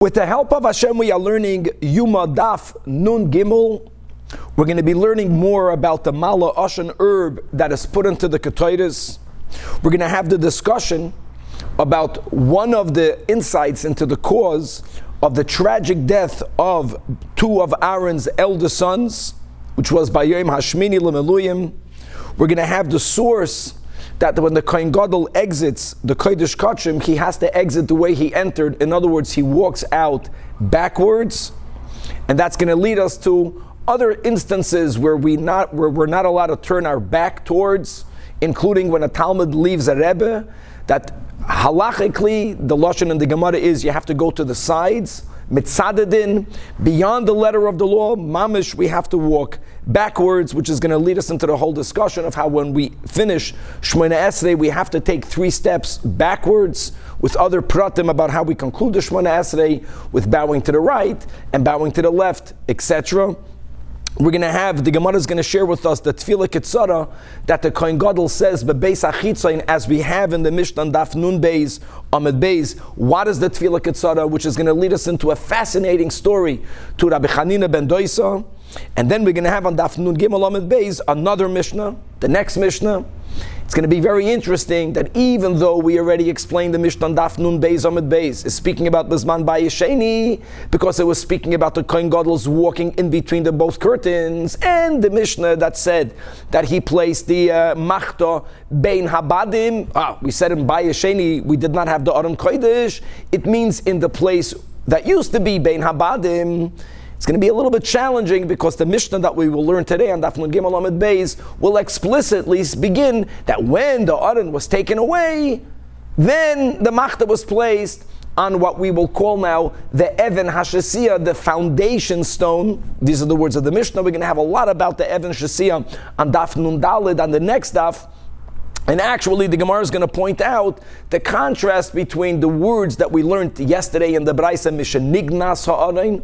With the help of Hashem, we are learning Yuma Daf Nun Gimel. We're going to be learning more about the Mala Ashen herb that is put into the Ketaitis. We're going to have the discussion about one of the insights into the cause of the tragic death of two of Aaron's elder sons, which was by Yom Hashmini Lemeluyim. We're going to have the source that when the Kohen Gadol exits the Kodesh Kachim, he has to exit the way he entered. In other words, he walks out backwards, and that's going to lead us to other instances where we not where we're not allowed to turn our back towards, including when a Talmud leaves a Rebbe. That halachically, the lashon in the Gemara is you have to go to the sides mitzadadin, beyond the letter of the law, mamish, we have to walk backwards, which is going to lead us into the whole discussion of how when we finish Shemona Esrei, we have to take three steps backwards with other pratim about how we conclude the Shemona Esrei with bowing to the right and bowing to the left, etc we're going to have, the Gemara is going to share with us the Tefillah Kitzara that the Kohen Gadol says, Bebeis Achitzain, as we have in the Mishnah Daf Nun Beis, Amid Beis. What is the Tefillah Kitzara? Which is going to lead us into a fascinating story to Rabbi Chanina ben Doisa. And then we're going to have on Daf Nun Gimel Amid Beis another Mishnah, the next Mishnah. It's going to be very interesting that even though we already explained the Mishnah Daf Nun Beis Amid Beis is speaking about Bisman Bayesheni because it was speaking about the Kohen Gadol's walking in between the both curtains and the Mishnah that said that he placed the uh, Machta Bein Habadim. Ah, we said in Bayesheni we did not have the Aron Kodesh. It means in the place that used to be Bein Habadim. It's going to be a little bit challenging because the Mishnah that we will learn today on Dafnun Gimel Amid Beis will explicitly begin that when the Aron was taken away, then the Machta was placed on what we will call now the Evan Hashasiya, the foundation stone. These are the words of the Mishnah. We're going to have a lot about the Evan Hashasiya on Daf Nun Dalid on the next Daf. And actually, the Gemara is going to point out the contrast between the words that we learned yesterday in the Braisa Mishnah, Nignas Ha'arein,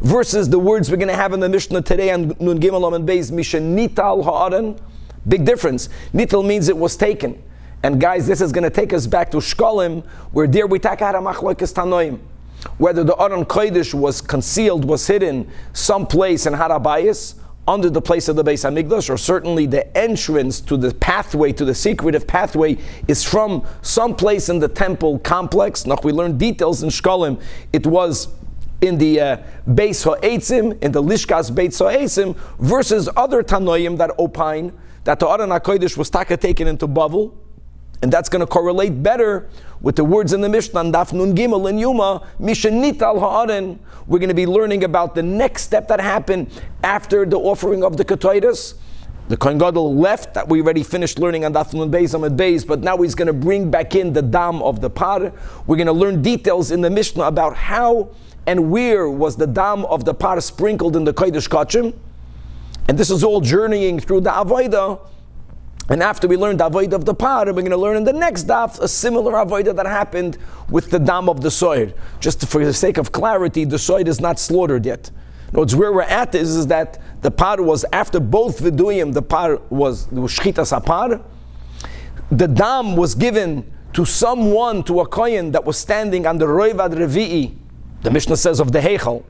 versus the words we're going to have in the Mishnah today on Nun Gimel and Beis Mishan Nital Ha'aran. Big difference. Nital means it was taken. And guys, this is going to take us back to Shkolim, where there we take out Tanoim. Whether the Aron Kodesh was concealed, was hidden someplace in Harabayas, under the place of the Beis Hamikdash, or certainly the entrance to the pathway, to the secretive pathway, is from some place in the temple complex. Now we learn details in Shkolim. It was in the uh, Beis Ha'etzim, in the Lishkas Beis Ha'etzim, versus other Tanoim that opine that the Aron HaKodesh was taka taken into Bavel, and that's going to correlate better with the words in the Mishnah, Daf Nun Gimel in Yuma, Mishanit al Ha'aron. We're going to be learning about the next step that happened after the offering of the Ketaitis. The Kohen Gadol left, that we already finished learning on Daf Nun Beis Amid Beis, but now he's going to bring back in the dam of the par. We're going to learn details in the Mishnah about how and where was the dam of the par sprinkled in the Kodesh Kachim. And this is all journeying through the Avodah. And after we learn the Avodah of the par, we're going to learn in the next daf a similar Avodah that happened with the dam of the Soid. Just for the sake of clarity, the Soid is not slaughtered yet. No, where we're at is, is that the par was after both viduyim, the par was the shchitas apar. The dam was given to someone, to a kohen that was standing on the roivad revi'i, the Mishnah says of the Heichel,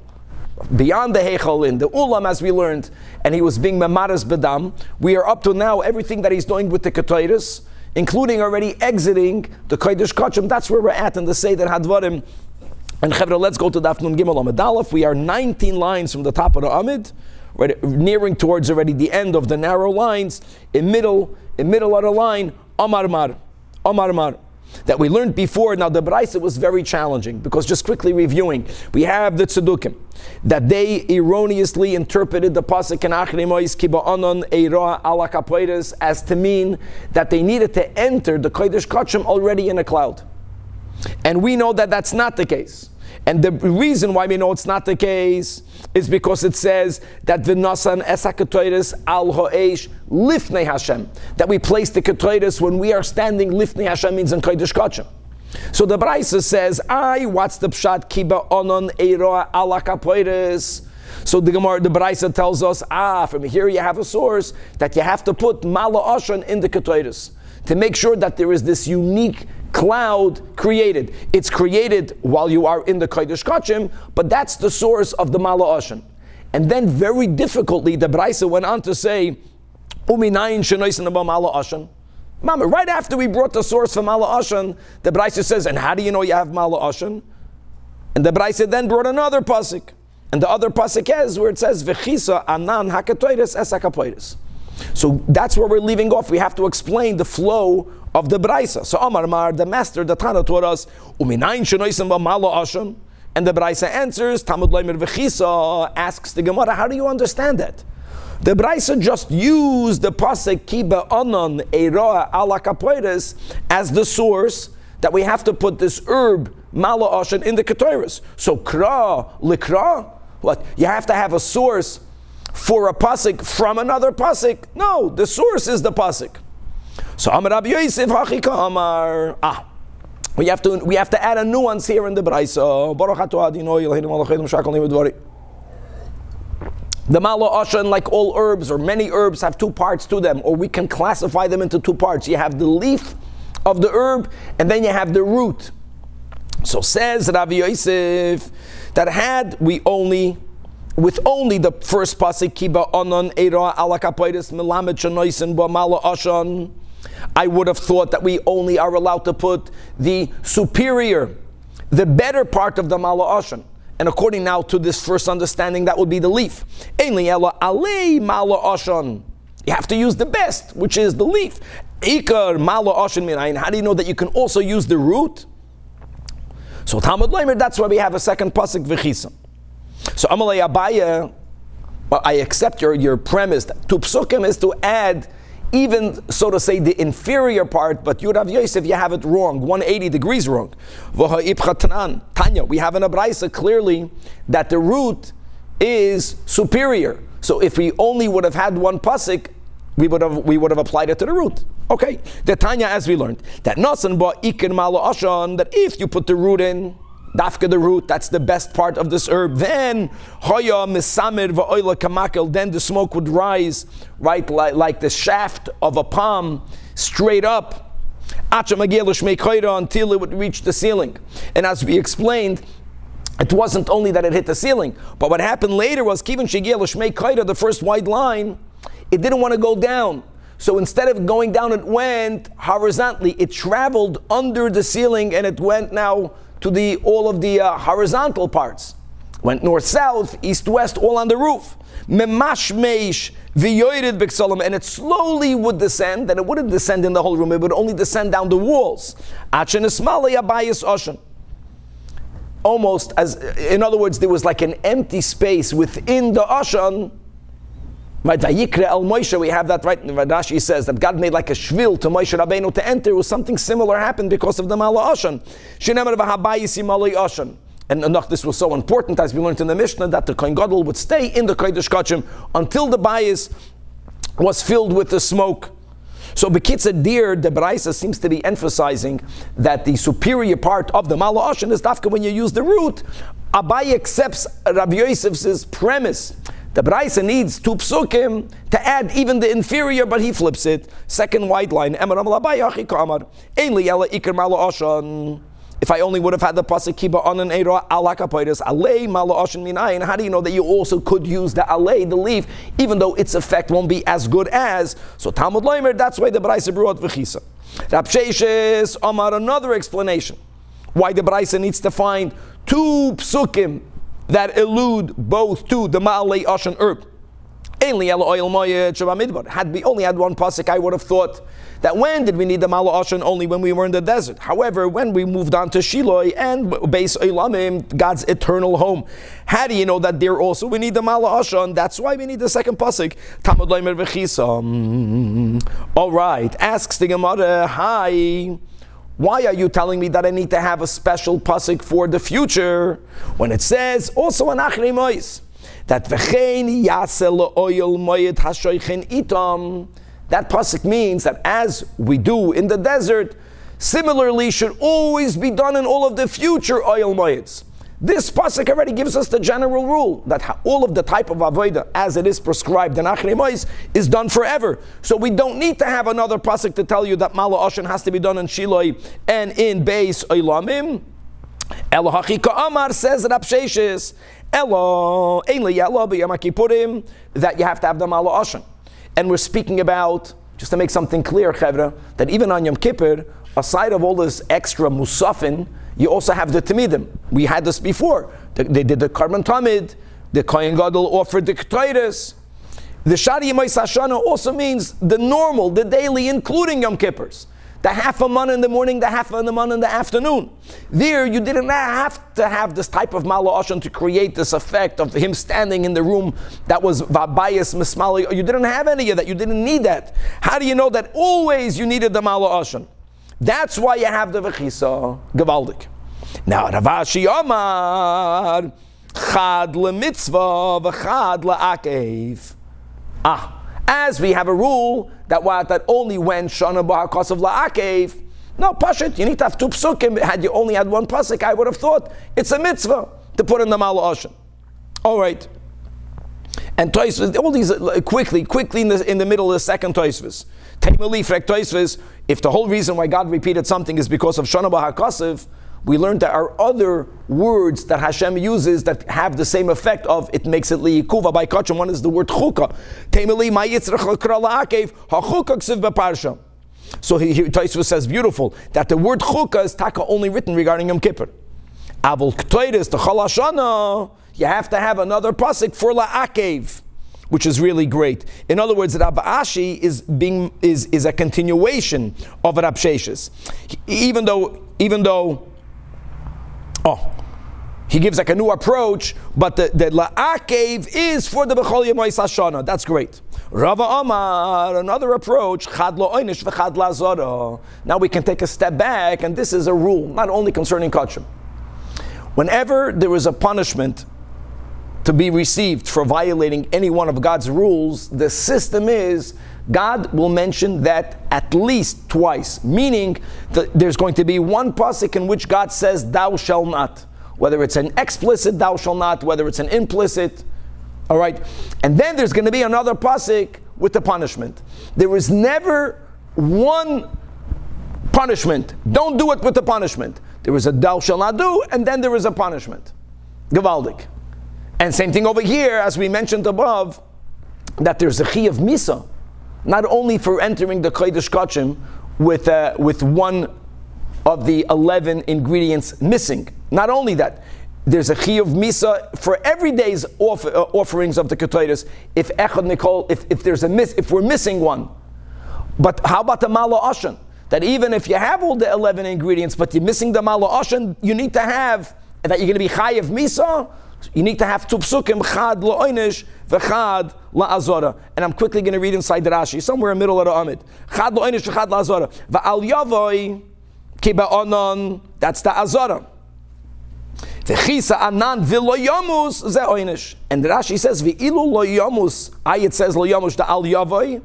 beyond the Heichel in the Ulam, as we learned, and he was being Memaras Bedam. We are up to now everything that he's doing with the Ketaitis, including already exiting the Kodesh Kachim. That's where we're at in the Seder Hadvarim. And Chevra, let's go to Dafnun Gimel Amid Aleph. We are 19 lines from the top of the Amid, right, nearing towards already the end of the narrow lines. In middle, in middle of the line, Amar Mar, Amar Mar that we learned before. Now the Braisa was very challenging because just quickly reviewing, we have the Tzedukim that they erroneously interpreted the pasuk in Achremois Kiba Anon Eira Ala as to mean that they needed to enter the Kodesh Kachim already in a cloud, and we know that that's not the case. And the reason why we know it's not the case is because it says that v'nasan esakatoiris al ho'esh lifnei Hashem. That we place the katoiris when we are standing lifnei Hashem means in kodesh kachim. So the Braisa says, I, what's the pshat kiba onon eroa ala kapoiris? So the Gemara, the Braisa tells us, ah, from here you have a source that you have to put mala oshan in the katoiris to make sure that there is this unique cloud created? It's created while you are in the Kodesh Kachim, but that's the source of the Mala Ashan. And then very difficultly, the Braisa went on to say, Uminayin Ashan. Mama, right after we brought the source from Mala Ashan, the Braisa says, and how do you know you have Mala Ashan? And the Braisa then brought another pasuk. And the other pasuk is where it says, anan So that's where we're leaving off. We have to explain the flow of the Braisa. So Amar Mar, the master, the Tana taught us, Uminayin shenoisim b'mala ashan. And the Braisa answers, Talmud Leimer V'chisa asks the Gemara, how do you understand that? The Braisa just used the pasuk Kiba Anan Eroa ala Kapoiris as the source that we have to put this herb Mala Ashan in the Katoiris. So Kra, Likra, what? You have to have a source for a pasuk from another pasuk. No, the source is the pasuk. So Amar Rabbi Yosef Hachika Amar. Ah, we have to we have to add a nuance here in the. Baruch The malo Ashan, like all herbs or many herbs, have two parts to them, or we can classify them into two parts. You have the leaf of the herb, and then you have the root. So says Rabbi Yosef that had we only with only the first pasuk kiba onon era ashan, I would have thought that we only are allowed to put the superior, the better part of the mala ashan. And according now to this first understanding, that would be the leaf. ashan. You have to use the best, which is the leaf. Ikar mala ashan minayin. How do you know that you can also use the root? So Talmud Leimer, that's why we have a second pasuk v'chisa. So Amalei Abaya, I accept your, your premise. To psukim is to add even, so to say, the inferior part, but Yud Yosef, if you have it wrong, 180 degrees wrong. Tanya, we have an Abraisa clearly that the root is superior. So if we only would have had one pasuk, we would have we would have applied it to the root. Okay, the Tanya, as we learned, that nasan ba ikin malo ashan, that if you put the root in, dafka the root, that's the best part of this herb. Then hoya misamir va'oila kamakel, then the smoke would rise right like, like the shaft of a palm straight up until it would reach the ceiling. And as we explained, it wasn't only that it hit the ceiling, but what happened later was Kivin Shigel the first white line, it didn't want to go down. So instead of going down, it went horizontally. It traveled under the ceiling and it went now to the all of the uh, horizontal parts. Went north, south, east, west, all on the roof. Memashmeish v'yoyred b'ksalam, and it slowly would descend, and it wouldn't descend in the whole room, it would only descend down the walls. Achen abayis oshan. Almost as, in other words, there was like an empty space within the oshan Right, Vayikra El Moshe, we have that right. Rashi says that God made like a shvil to Moshe Rabbeinu to enter. Something similar happened because of the Mala Oshan. Shenemar v'habayisi Malay Oshan. And enough, this was so important, as we learned in the Mishnah, that the Kohen Gadol would stay in the Kodesh Kachim until the bayis was filled with the smoke. So Bekitza Dir, the Braisa seems to be emphasizing that the superior part of the Mala Oshan is dafka when you use the root. Abai accepts Rabbi Yosef's premise the Braisa needs two psukim to add even the inferior, but he flips it. Second white line. If I only would have had the pasuk kiba on an era alakapoides alei mala oshin minayin. How do you know that you also could use the alei, the leaf, even though its effect won't be as good as? So Talmud Leimer, that's why the Braisa brought v'chisa. Rabsheshes Amar another explanation why the Braisa needs to find two psukim that allude both to the Ma'alei Ashan herb. Had we only had one pasuk, I would have thought that when did we need the Mala Ashan? Only when we were in the desert. However, when we moved on to Shiloh and base Eilamim, God's eternal home, how do you know that there also we need the Mala Ashan? That's why we need the second pasuk. All right, asks the Gemara, hi. Why are you telling me that I need to have a special pasuk for the future when it says also an Achri Mois that v'chein yasel oil moyed hashoichen itam. That pasuk means that as we do in the desert, similarly should always be done in all of the future oil moyeds. This pasuk already gives us the general rule that all of the type of avodah, as it is prescribed in Achrei is done forever. So we don't need to have another pasuk to tell you that Mala Oshan has to be done in Shiloi and in Beis Oilamim. Elo Hachika Amar says Rab Sheshes, Elo, Ein Elo, B'Yom that you have to have the Mala Oshan. And we're speaking about, just to make something clear, Chevra, that even on Yom Kippur, aside of all this extra musafin, you also have the Tamidim. We had this before. They did the Karban Tamid, the Kohen Gadol offered the Ketaitis. The Shari Yemais Hashana also means the normal, the daily, including Yom Kippurs. The half a month in the morning, the half a month in the afternoon. There, you didn't have to have this type of Oshan to create this effect of him standing in the room that was Vabayas Mismali. You didn't have any of that. You didn't need that. How do you know that always you needed the Mala Oshan? That's why you have the Vechisa Gavaldik. Now, Ravashi Omar, Chad le mitzvah, v'chad. Ah, as we have a rule that what that only when Shana Ba'akasav la'akev, no, Pashit, you need to have two psukim. Had you only had one pasuk, I would have thought it's a mitzvah to put in the Mala Oshan. All right. And Toisvus, all these uh, quickly, quickly in the, in the middle of the second Toisvus. If the whole reason why God repeated something is because of Shana B'Hakasiv, we learned there are other words that Hashem uses that have the same effect of it makes it liyikuva by kachim. One is the word chuka. Temeli ha So he, he Taisva says beautiful that the word chuka is taka only written regarding Yom Kippur. Avol k'toiris the chalashana. You have to have another pasuk for la'akev which is really great. In other words, Rabbi Ashi is being is, is a continuation of Rab Sheshes. Even though even though oh he gives like a new approach, but the, the la'akev is for the Bechol Yemois Hashana. That's great. Rava Amar, another approach, chad lo oinish v'chad Now we can take a step back, and this is a rule, not only concerning kachim. Whenever there is a punishment to be received for violating any one of God's rules, the system is God will mention that at least twice, meaning that there's going to be one pasuk in which God says, Thou shall not. Whether it's an explicit thou shall not, whether it's an implicit, all right. And then there's going to be another pasuk with the punishment. There is never one punishment. Don't do it with the punishment. There is a thou shall not do, and then there is a punishment. Gavaldik. And same thing over here, as we mentioned above, that there's a chi of misa, not only for entering the kodesh kachim with uh, with one of the eleven ingredients missing. Not only that, there's a chi of misa for every day's off, uh, offerings of the ketaydas. If echad nikol, if, if there's a miss, if we're missing one, but how about the malo ashan? That even if you have all the eleven ingredients, but you're missing the malo ashan, you need to have that you're going to be chay of misa you need to have two psukim, chad lo'oinish, v'chad la'azora. And I'm quickly going to read inside the Rashi, somewhere in the middle of the Amid. Chad lo'oinish, v'chad la'azora. Va'al yavoi, kiba'onon, that's the azora. V'chisa anan v'lo yomus ze oinish. And the Rashi says, v'ilu lo yamus, I it says lo yamus, the al yavoi,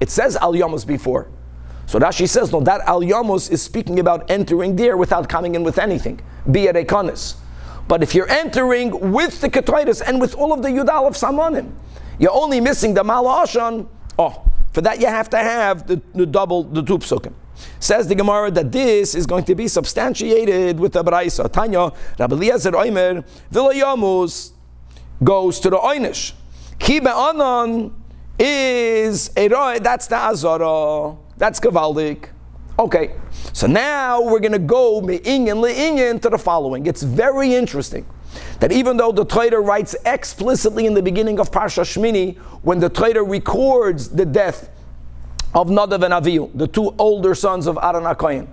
it says al yamus before. So Rashi says, no, that al yamus is speaking about entering there without coming in with anything, be it a kanis. But if you're entering with the Ketaitis and with all of the Yudal of Samanim, you're only missing the Malashan. Oh, for that you have to have the, the double, the two psukim. Says the Gemara that this is going to be substantiated with the Braisa. Tanya, Rabbi Eliezer Oimer, Vilayamus goes to the Oinish. Kibe Anon is a Roy, that's the Azara, that's Gavaldik. Okay, so now we're going to go me'inyan le'inyan to the following. It's very interesting that even though the Torah writes explicitly in the beginning of Parsha Shmini, when the Torah records the death of Nadav and Avihu, the two older sons of Aaron HaKoyin,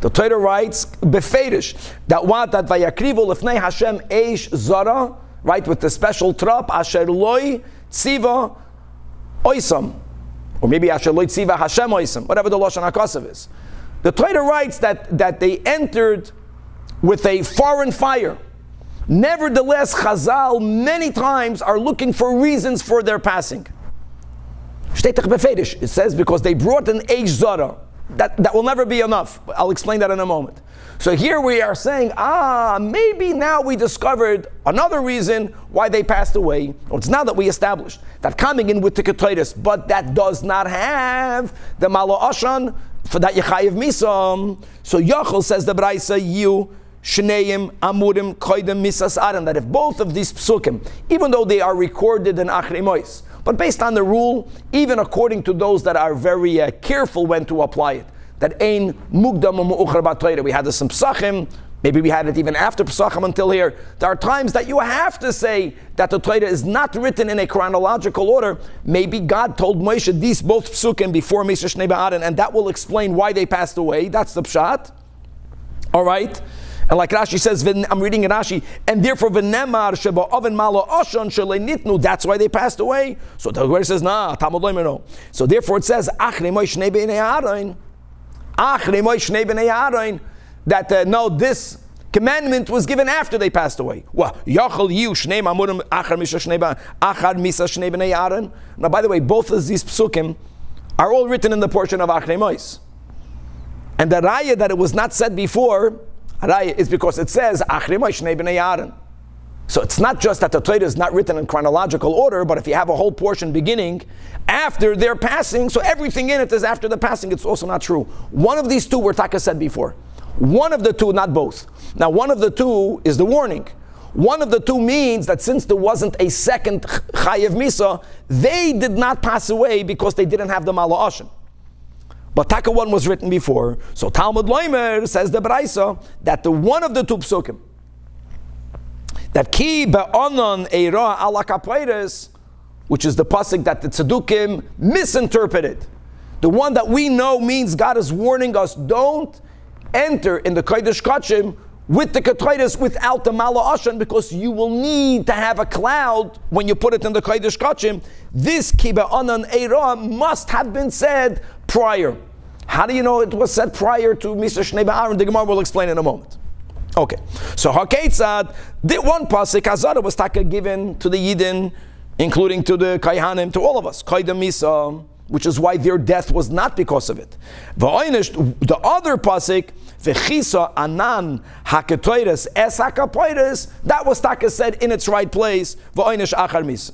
the Torah writes befedish that what that vayakrivu lefnei Hashem eish zara, right, with the special trap asher loy tziva oisam, or maybe asher loy tziva Hashem oisam, whatever the lashon hakasav is. The Torah writes that, that they entered with a foreign fire. Nevertheless, Chazal many times are looking for reasons for their passing. It says because they brought an Eish Zara. that, that will never be enough. I'll explain that in a moment. So here we are saying, ah, maybe now we discovered another reason why they passed away. Well, it's now that we established that coming in with Tikkatoitis, but that does not have the Malo Ashan for that Yechayiv Misam. So Yachel says the Braisa, you, Shneim, Amurim, Koidim, Misas Adam, that if both of these psukim, even though they are recorded in Achremois, but based on the rule, even according to those that are very uh, careful when to apply it, that ein mugdam mu'uchar We had this in maybe we had it even after Pesachim until here. There are times that you have to say that the Torah is not written in a chronological order. Maybe God told Moshe these both psukim before Mesa Shnei Ba'aden, and that will explain why they passed away. That's the pshat. All right? And like Rashi says, I'm reading in Rashi, and therefore v'nemar sheba oven malo oshon nitnu. That's why they passed away. So the word says, nah, Talmud. So therefore it says, achre moishnei b'nei that uh, no, this commandment was given after they passed away. Now, by the way, both of these psukim are all written in the portion of Achrei Mois. And the raya that it was not said before, raya is because it says Achrei Mois Shnei B'nei so it's not just that the Torah is not written in chronological order, but if you have a whole portion beginning after their passing, so everything in it is after the passing, it's also not true. One of these two were Taka said before. One of the two, not both. Now, one of the two is the warning. One of the two means that since there wasn't a second Chayev Misa, they did not pass away because they didn't have the Mala Ashen. But Taka one was written before. So Talmud Loimer says the Braisa that the one of the two psukim, that ki be'onon eira ala kapairis, which is the pasuk that the tzaddukim misinterpreted. The one that we know means God is warning us, don't enter in the Kodesh Kachim with the Ketaitis without the Mala Ashan because you will need to have a cloud when you put it in the Kodesh Kachim. This Kiba Anan Eira must have been said prior. How do you know it was said prior to Mr. Shnei Aaron? The Gemara will explain in a moment. Okay, so Haketzad, the one pasuk Hazara was taka given to the Yidden, including to the Kaihanim, to all of us. Kaidam which is why their death was not because of it. The other pasuk, V'chisa anan haketoides es that was taka said in its right place. V'oinish achar misa.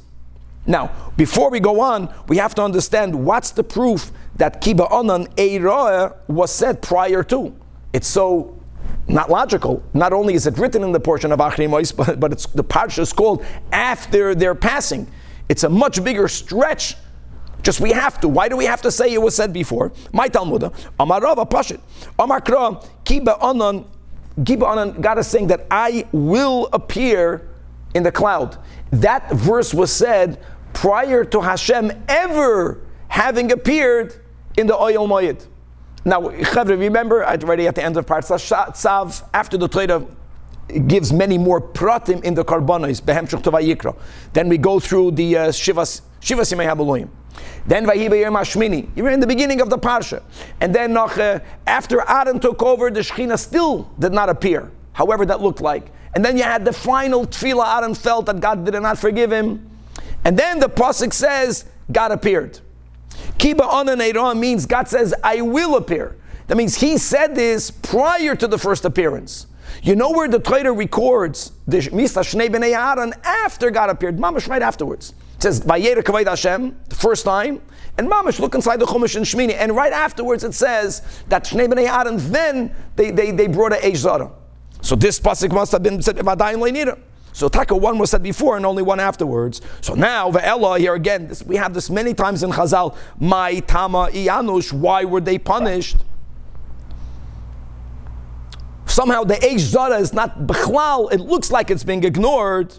Now, before we go on, we have to understand what's the proof that kiba onan eiroa was said prior to. It's so not logical. Not only is it written in the portion of Achri Mois, but, but it's, the parsha is called after their passing. It's a much bigger stretch. Just we have to. Why do we have to say it was said before? My Talmud, Amar Rava Pashit, Amar Kra, Kiba Anan, Kiba Anan, God is saying that I will appear in the cloud. That verse was said prior to Hashem ever having appeared in the Oyel moyed. Now, remember already at the end of Parsa Tzav, after the Torah gives many more pratim in the karbanos, behemshach to Then we go through the uh, Shivas, Shivas Yimei Then Vahibayir Mashmini, even in the beginning of the Parsha. And then uh, after Adam took over, the Shechina still did not appear, however that looked like. And then you had the final tefillah Aaron felt that God did not forgive him. And then the Pasuk says, God appeared. Kiba onan means God says, I will appear. That means he said this prior to the first appearance. You know where the Torah records the Misa Shnei B'nei Aaron after God appeared, Mamash right afterwards. It says, Vayera Kavayt Hashem, the first time, and Mamash look inside the Chumash and Shmini, and right afterwards it says that Shnei B'nei Aaron, then they, they, they brought a Eish Zara. So this pasuk must have been said, Vadayin Leinira. So taka one was said before and only one afterwards. So now ve'ela here again. This, we have this many times in Chazal. My tama ianush. Why were they punished? Somehow the Eish Zara is not bechlal. It looks like it's being ignored.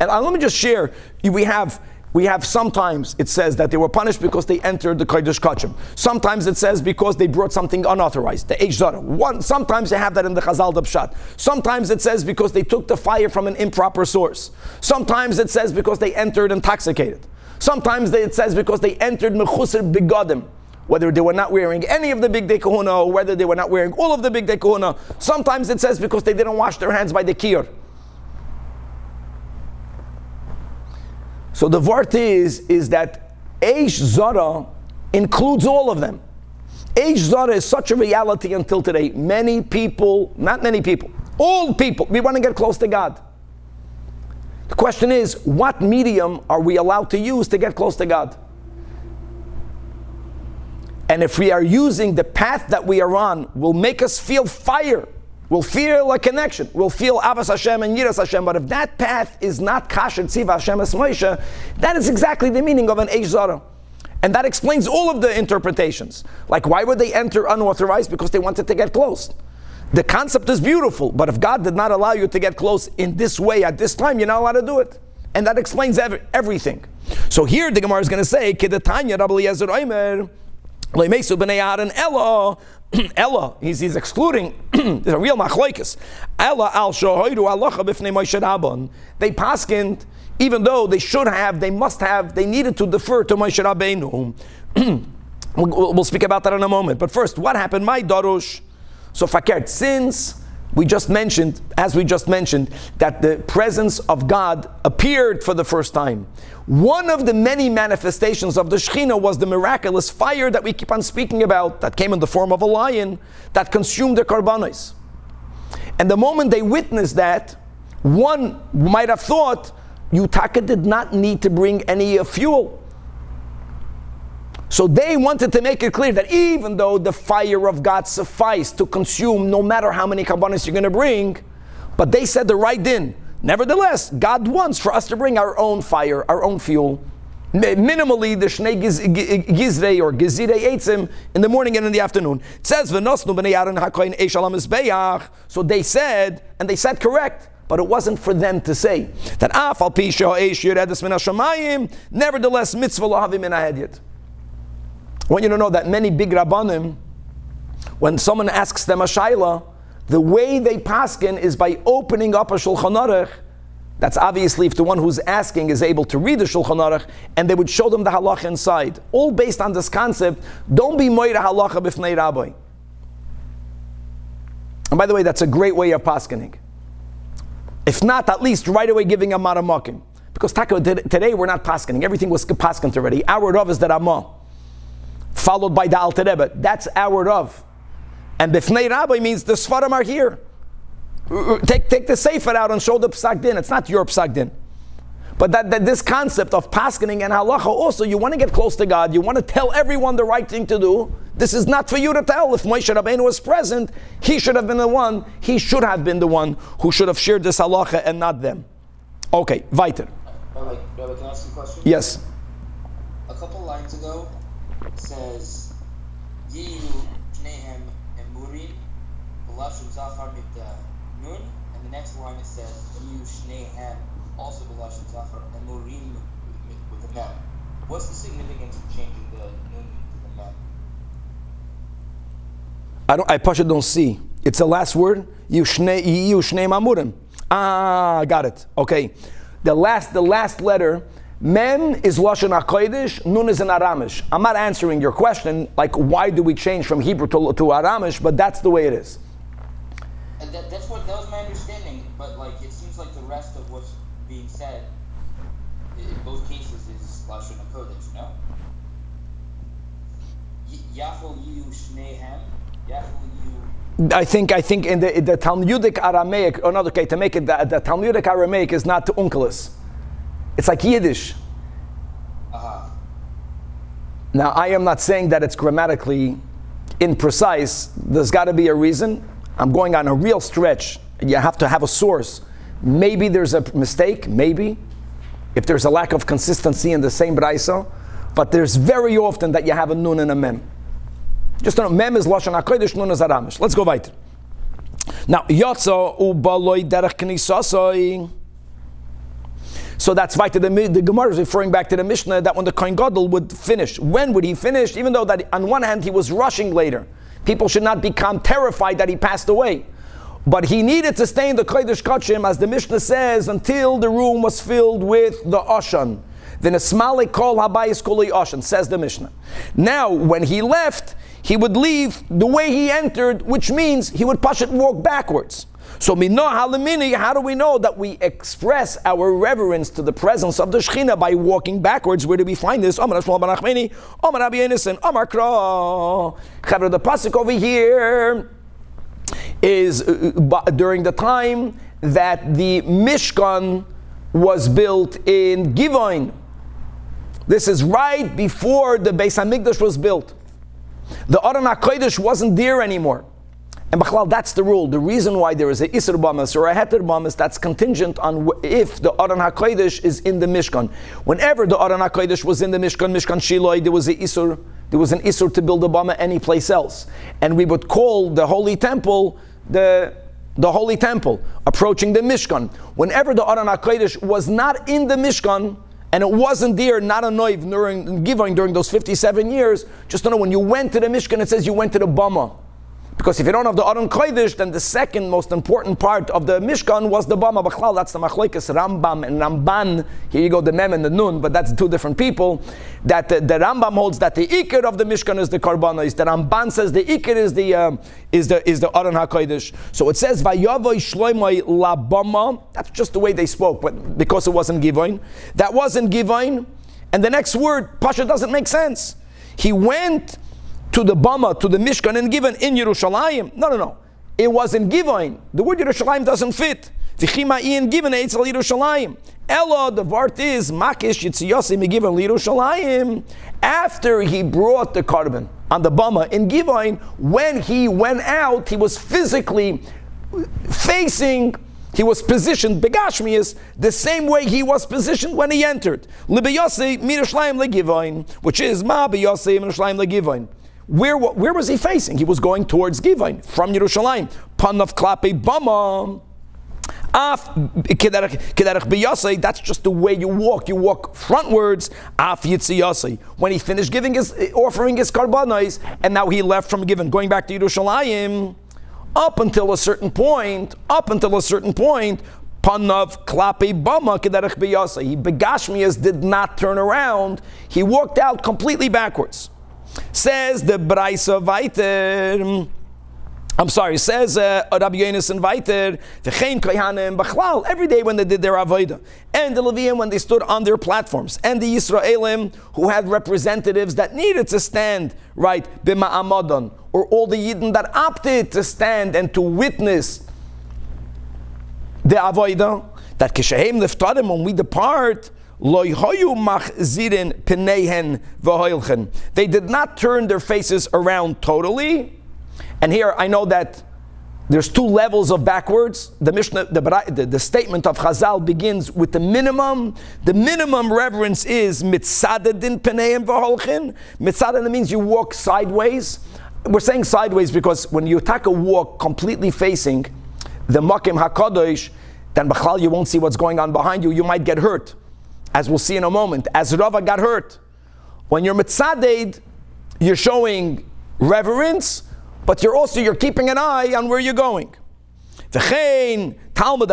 And uh, let me just share. We have we have sometimes it says that they were punished because they entered the Kodesh Kachim. Sometimes it says because they brought something unauthorized, the Eish One, sometimes they have that in the Chazal Dabshat. Sometimes it says because they took the fire from an improper source. Sometimes it says because they entered intoxicated. Sometimes it says because they entered Mechusir Bigodim whether they were not wearing any of the bigdei kehuna or whether they were not wearing all of the bigdei kehuna. Sometimes it says because they didn't wash their hands by the kiyur. So the vart is, is that Eish Zara includes all of them. Eish Zara is such a reality until today. Many people, not many people, all people, we want to get close to God. The question is, what medium are we allowed to use to get close to God? And if we are using the path that we are on, will make us feel fire, will feel a connection, will feel Avas Hashem and Yiras Hashem. But if that path is not Kasher Tziva Hashem Es Moshe, that is exactly the meaning of an Eish Zara. And that explains all of the interpretations. Like, why would they enter unauthorized? Because they wanted to get close. The concept is beautiful, but if God did not allow you to get close in this way at this time, you're not allowed to do it. And that explains every, everything. So here the Gemara is going to say, Leimesu b'nei Aaron Ella, Ella, he's, he's excluding, there's a real machloikis. Ella al shohoidu alacha b'fnei Moshe Rabban. They paskind, even though they should have, they must have, they needed to defer to Moshe Rabbeinu. we'll, we'll speak about that in a moment. But first, what happened? My darush. So fakert, since we just mentioned, as we just mentioned, that the presence of God appeared for the first time. One of the many manifestations of the Shekhinah was the miraculous fire that we keep on speaking about, that came in the form of a lion, that consumed the karbanos. And the moment they witnessed that, one might have thought Yutaka did not need to bring any fuel. So they wanted to make it clear that even though the fire of God sufficed to consume no matter how many karbanos you're going to bring, but they said the right din. Nevertheless, God wants for us to bring our own fire, our own fuel. Minimally, the Shnei Gizrei or Gizirei Eitzim in the morning and in the afternoon. It says, So they said, and they said correct, but it wasn't for them to say that nevertheless mitzvah lahavim in I want you to know that many big rabbanim, when someone asks them a shaila, the way they paskin is by opening up a shulchan aruch. That's obviously if the one who's asking is able to read the shulchan aruch, and they would show them the halacha inside. All based on this concept. Don't be moira halacha b'fnei rabbi. And by the way, that's a great way of paskining. If not, at least right away giving a maramakim. Because today we're not paskining. Everything was paskant already. Our Rav is the Ramah followed by the Alter Rebbe. That's our Rav. And Bifnei Rabbi means the Sfarim are here. Uh, uh, take, take the Sefer out and show the Psak Din. It's not your Psak Din. But that, that this concept of paskening and halacha also, you want to get close to God, you want to tell everyone the right thing to do. This is not for you to tell. If Moshe Rabbeinu was present, he should have been the one, he should have been the one who should have shared this halacha and not them. Okay, weiter. Rabbi, Rabbi, can I ask you a question? Yes. A couple lines ago, says Yiyu Shnehem Emurim Belashim Zachar mit Nun, and the next line it says Yiyu Shnehem also Belashim Zachar Emurim with the mem. What's the significance of changing the Nun to the mem? I don't. I Pasha don't see. It's the last word. Yushne Yushne Mamurim. Ah, got it. Okay. The last, the last letter Mem is Lashon HaKodesh, Nun is an Aramish. I'm not answering your question, like why do we change from Hebrew to, to Aramish, but that's the way it is. And that, that's what, that was my understanding, but like it seems like the rest of what's being said in both cases is Lashon HaKodesh, no? Yachol Yu Shnehem, Yachol Yu... I think I think in the, the Talmudic Aramaic, or not okay, to make it the, the Talmudic Aramaic is not to Unkelis. It's like Yiddish. Uh-huh. Now, I am not saying that it's grammatically imprecise. There's got to be a reason. I'm going on a real stretch. You have to have a source. Maybe there's a mistake, maybe, if there's a lack of consistency in the same brisa, but there's very often that you have a nun and a mem. Just know, mem is lashon hakodesh, nun is aramish. Let's go weiter. Now, yotza ubaloi derech knisasoi. So that's why the, the Gemara is referring back to the Mishnah that when the Kohen Gadol would finish, when would he finish? Even though that on one hand he was rushing later. People should not become terrified that he passed away. But he needed to stay in the Kodesh Kachim, as the Mishnah says, until the room was filled with the Oshan. Then a smalik call habayis kuli Oshan, says the Mishnah. Now, when he left, he would leave the way he entered, which means he would push it walk backwards. So mino halamini, how do we know that we express our reverence to the presence of the Shekhinah by walking backwards? Where do we find this? Omar Shmuel ben Achmeni, Omar Rabbi Yenison, Omar Kra. Chavra, the pasuk over here is uh, during the time that the Mishkan was built in Givon. This is right before the Beis Hamikdash was built. The Aron HaKodesh wasn't there anymore. And Bachlal, that's the rule. The reason why there is a Isser Bamas or a Heter Bamas, that's contingent on if the Aron HaKodesh is in the Mishkan. Whenever the Aron HaKodesh was in the Mishkan, Mishkan Shiloi, there was a Isser, there was an Isser to build a Bama any place else. And we would call the Holy Temple the the Holy Temple, approaching the Mishkan. Whenever the Aron HaKodesh was not in the Mishkan, and it wasn't there, not a noiv during during those 57 years. Just to know when you went to the Mishkan, it says you went to the Bama. Because if you don't have the Aron Kodesh, then the second most important part of the Mishkan was the Bama Bachlal. That's the Machlekes Rambam and Ramban. Here you go, the Mem and the Nun, but that's two different people. That the, the Rambam holds that the Ikir of the Mishkan is the Karbanos. The Ramban says the Ikir is the um, is the is the Aron Hakodesh. So it says Vayavoy Shloimoi La Bama. That's just the way they spoke, but because it wasn't Givoin, that wasn't Givoin. And the next word, Pasha, doesn't make sense. He went to the Bama, to the Mishkan, and given in Yerushalayim. No, no, no. It wasn't given. The word Yerushalayim doesn't fit. V'chima in given Eitzel Yerushalayim. Ella, the vart is, Makish Yitziyosim given Yerushalayim. After he brought the karbon on the Bama in Givain, when he went out, he was physically facing he was positioned begashmius the same way he was positioned when he entered. Libiyase mirashlayim legivain, which is ma biyase mirashlayim legivain. Where, where was he facing? He was going towards Givain from Yerushalayim. Panav klape bama. Af that's just the way you walk. You walk frontwards. When he finished giving his offering his karbanos, and now he left from giving, going back to Yerushalayim, up until a certain point, up until a certain point, panav klape bama. He begashmias did not turn around. He walked out completely backwards. Says the Braisa weiter. I'm sorry, says uh, Rabbi Yonis and weiter, V'chein kohanim b'chlal, every day when they did their avodah, and the Levium when they stood on their platforms, and the Yisraelim who had representatives that needed to stand, right, b'ma'amadon, or all the Yidden that opted to stand and to witness the avodah, that kishahem liftarim, when we depart, they did not turn their faces around totally. And here I know that there's two levels of backwards. The Mishnah, the, the, the, statement of Chazal begins with the minimum. The minimum reverence is mitzadadin peneim v'holchin. Mitzadadin means you walk sideways. We're saying sideways because when you take a walk completely facing the Makim HaKadosh, then B'chal you won't see what's going on behind you. You might get hurt as we'll see in a moment, as Rava got hurt. When you're mitzaded, you're showing reverence, but you're also you're keeping an eye on where you're going. Talmud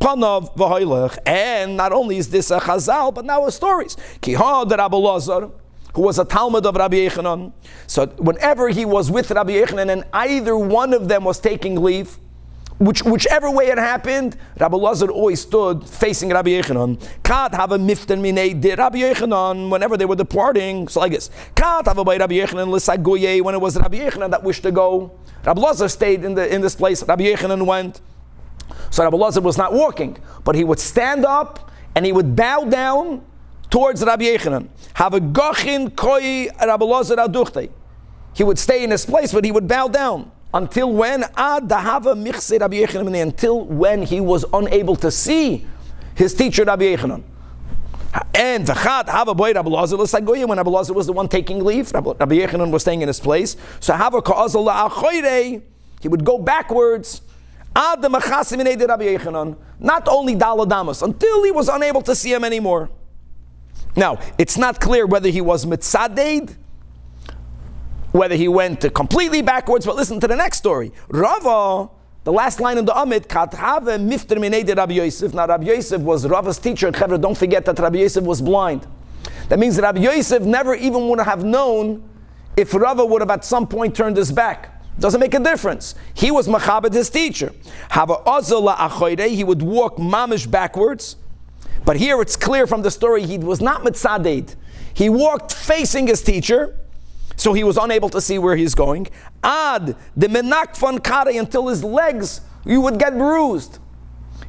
panav And not only is this a chazal, but now a stories. Kihad Rabbi Lazar, who was a Talmud of Rabbi Yechanan. So whenever he was with Rabbi Yechanan and either one of them was taking leave, which, whichever way it happened, Rabbi Lazar always stood facing Rabbi Yechanan. Kat have a miften minei did Rabbi Yechanan whenever they were departing. So I guess Kat have a by Rabbi Yechanan l'sagoye when it was Rabbi Yechanan that wished to go. Rabbi Lazar stayed in the in this place. Rabbi Yechanan went. So Rabbi Lazar was not walking, but he would stand up and he would bow down towards Rabbi Yechanan. Have a gachin koi Rabbi Lazar aduchte. He would stay in his place, but he would bow down. Until when? Until when he was unable to see his teacher Rabbi Yechanan. And v'chad hava boy Rabbi Lazar l'sagoyim when Rabbi Lazar was the one taking leave, Rabbi, Yechanan was staying in his place. So hava ka'azal la'achoyre, he would go backwards. Ad Rabbi Yechanan, not only daladamas, until he was unable to see him anymore. Now, it's not clear whether he was mitzaded whether he went completely backwards, but listen to the next story. Rava, the last line in the Amit, Kathave mifter minede Rabbi Yosef. Now Rabbi Yosef was Rava's teacher. Chevra, don't forget that Rabbi Yosef was blind. That means Rabbi Yosef never even would have known if Rava would have at some point turned his back. Doesn't make a difference. He was machabed his teacher. He would walk mamish backwards. But here it's clear from the story he was not mitzaded. He walked facing his teacher, so he was unable to see where he's going. Ad the menak von kare until his legs you would get bruised.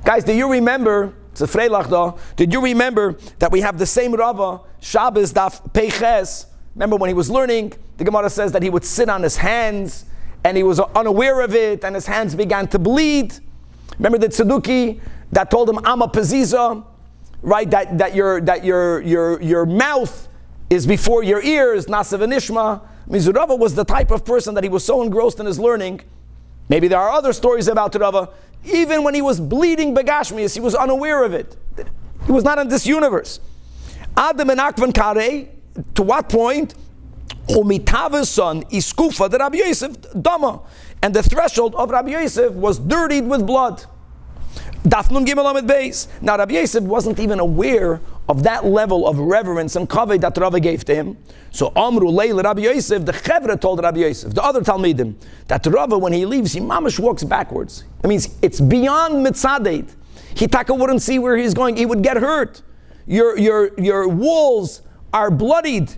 Guys, do you remember? It's a freilach Did you remember that we have the same Rava Shabbos daf peches, Remember when he was learning, the Gemara says that he would sit on his hands and he was unaware of it, and his hands began to bleed. Remember the Tzeduki that told him, I'm a Paziza, right? That, that, your, that your, your, your mouth is before your ears, Nasav and Ishma. Mizurava was the type of person that he was so engrossed in his learning. Maybe there are other stories about Rava. Even when he was bleeding Begashmias, he was unaware of it. He was not in this universe. Adam and Akvan Kare, to what point? Umitava's son, Iskufa, the Rabbi Yosef, Dama. And the threshold of Rabbi Yosef was dirtied with blood. Dafnun Gimel Amid Beis. Now Rabbi Yosef wasn't even aware of that level of reverence and kavod that Rava gave to him. So Amru Leil Rabbi Yosef, the Chevra told Rabbi Yosef, the other Talmidim, that Rava, when he leaves, he mamish walks backwards. That means it's beyond mitzadeit. Hitaka wouldn't see where he's going. He would get hurt. Your, your, your walls are bloodied.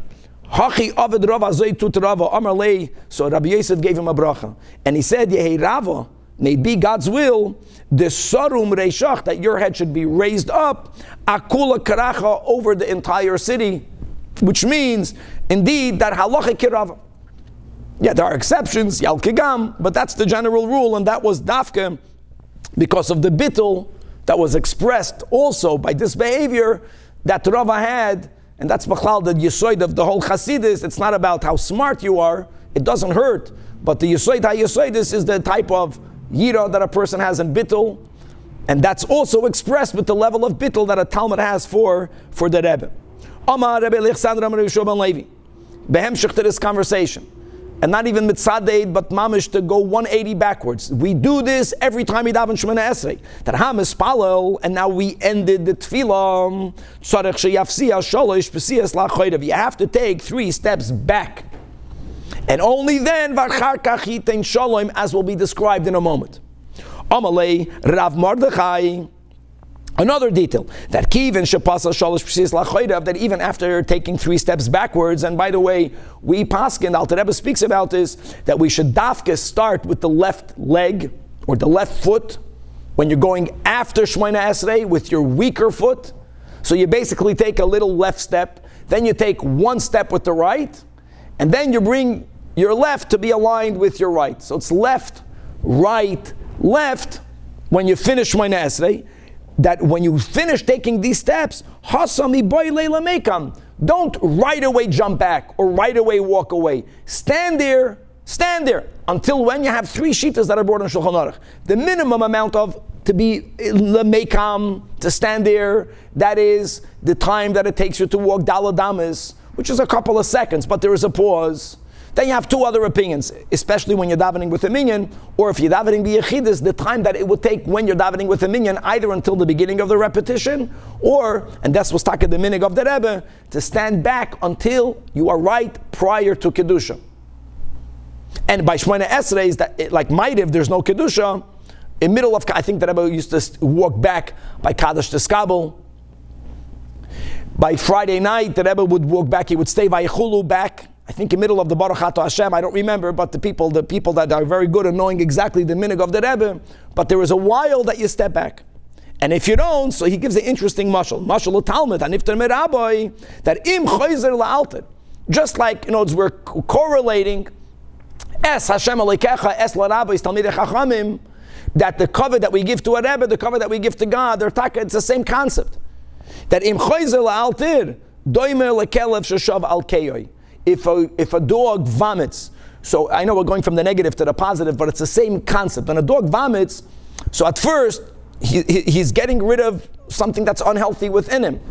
Hachi Avid Rava Zaytut Rava Amar. So Rabbi Yosef gave him a bracha. And he said, Yehi Rava, may be God's will, the Sarum Reishach, that your head should be raised up, Akula Karacha over the entire city. Which means, indeed, that halacha kirava. Yeah, there are exceptions, yal kigam, but that's the general rule, and that was dafke because of the bittul that was expressed also by this behavior that Rava had and that's Machlal, the Yesoid of the whole Hasidus. It's not about how smart you are, it doesn't hurt. But the Yesoid HaYesoidis is the type of Yira that a person has in Bittul. And that's also expressed with the level of Bittul that a Talmud has for, for the Rebbe. Amar Rebbe Alexander Amar Yehoshua ben Levi. Behem to this conversation and not even mitzadeh, but mamish to go 180 backwards. We do this every time we daven Shemana Esrei. That ham is palel, and now we ended the tefillah. You have to take three steps back. And only then, as will be described in a moment. Amalei Rav Mordechai. Another detail that Kivin Shapasa Shalish Psis Lachoidav, that even after taking three steps backwards, and by the way, we Paskin, Alter Rebbe speaks about this, that we should dafka start with the left leg or the left foot when you're going after Shmoina Esrei with your weaker foot. So you basically take a little left step, then you take one step with the right, and then you bring your left to be aligned with your right. So it's left, right, left when you finish my Esrei that when you finish taking these steps, don't right away jump back or right away walk away. Stand there, stand there until when you have three shitas that are brought on Shulchan Aruch. The minimum amount of to be lemekam, to stand there, that is the time that it takes you to walk daladamas, which is a couple of seconds, but there is a pause. Then you have two other opinions, especially when you're davening with a minyan, or if you're davening the yechidus, the time that it would take when you're davening with a minyan, either until the beginning of the repetition, or, and that's what's taka the minig of the Rebbe, to stand back until you are right prior to kedusha. And by Shemona Esrei is that, like Maidiv, there's no kedusha. In middle of, I think the Rebbe used to walk back by Kaddish to Skabel. By Friday night, the Rebbe would walk back, he would stay by Chulu back I think in the middle of the Baruch Ato Hashem, I don't remember, but the people, the people that are very good at knowing exactly the minig of the Rebbe, but there is a while that you step back. And if you don't, so he gives an interesting mashal. Mashal Talmud, and if rabbi, that im chayzer la'altet. Just like, you know, we're correlating es Hashem alekecha, es la'rabbis, talmidei chachamim, that the cover that we give to a Rebbe, the cover that we give to God, they're taka, it's the same concept. That im chayzer la'altir, doimer lekelev shashav al if a, if a dog vomits, so I know we're going from the negative to the positive, but it's the same concept. When a dog vomits, so at first he, he, he's getting rid of something that's unhealthy within him.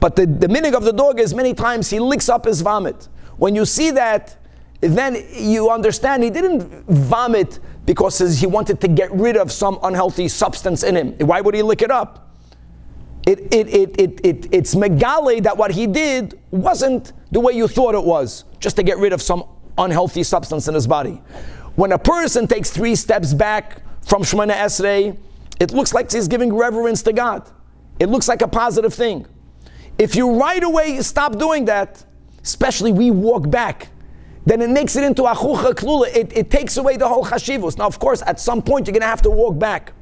But the, the meaning of the dog is many times he licks up his vomit. When you see that, then you understand he didn't vomit because he wanted to get rid of some unhealthy substance in him. Why would he lick it up? it, it, it, it, it, it's megale that what he did wasn't the way you thought it was, just to get rid of some unhealthy substance in his body. When a person takes three steps back from Shemana Esrei, it looks like he's giving reverence to God. It looks like a positive thing. If you right away stop doing that, especially we walk back, then it makes it into achucha klula. It, it takes away the whole chashivus. Now, of course, at some point you're going to have to walk back.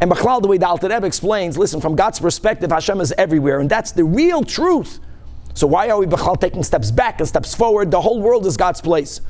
And Bachlal, the way the Alter explains, listen, from God's perspective, Hashem is everywhere, and that's the real truth. So why are we Bachlal taking steps back and steps forward? The whole world is God's place.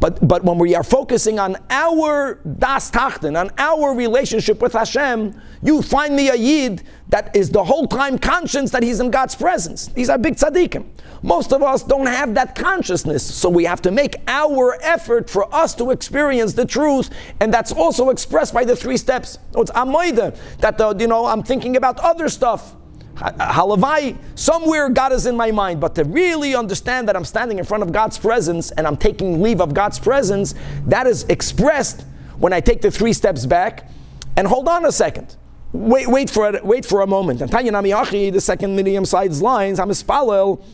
But, but when we are focusing on our das tachten, on our relationship with Hashem, you find me a yid that is the whole time conscious that he's in God's presence. These are big tzaddikim. Most of us don't have that consciousness, so we have to make our effort for us to experience the truth, and that's also expressed by the three steps. It's amoida that the, you know I'm thinking about other stuff. Uh, Halavai, somewhere God is in my mind, but to really understand that I'm standing in front of God's presence and I'm taking leave of God's presence, that is expressed when I take the three steps back and hold on a second. Wait, wait for it, wait for a moment. And Tanya Nami the second medium sides lines, I'm a spalel.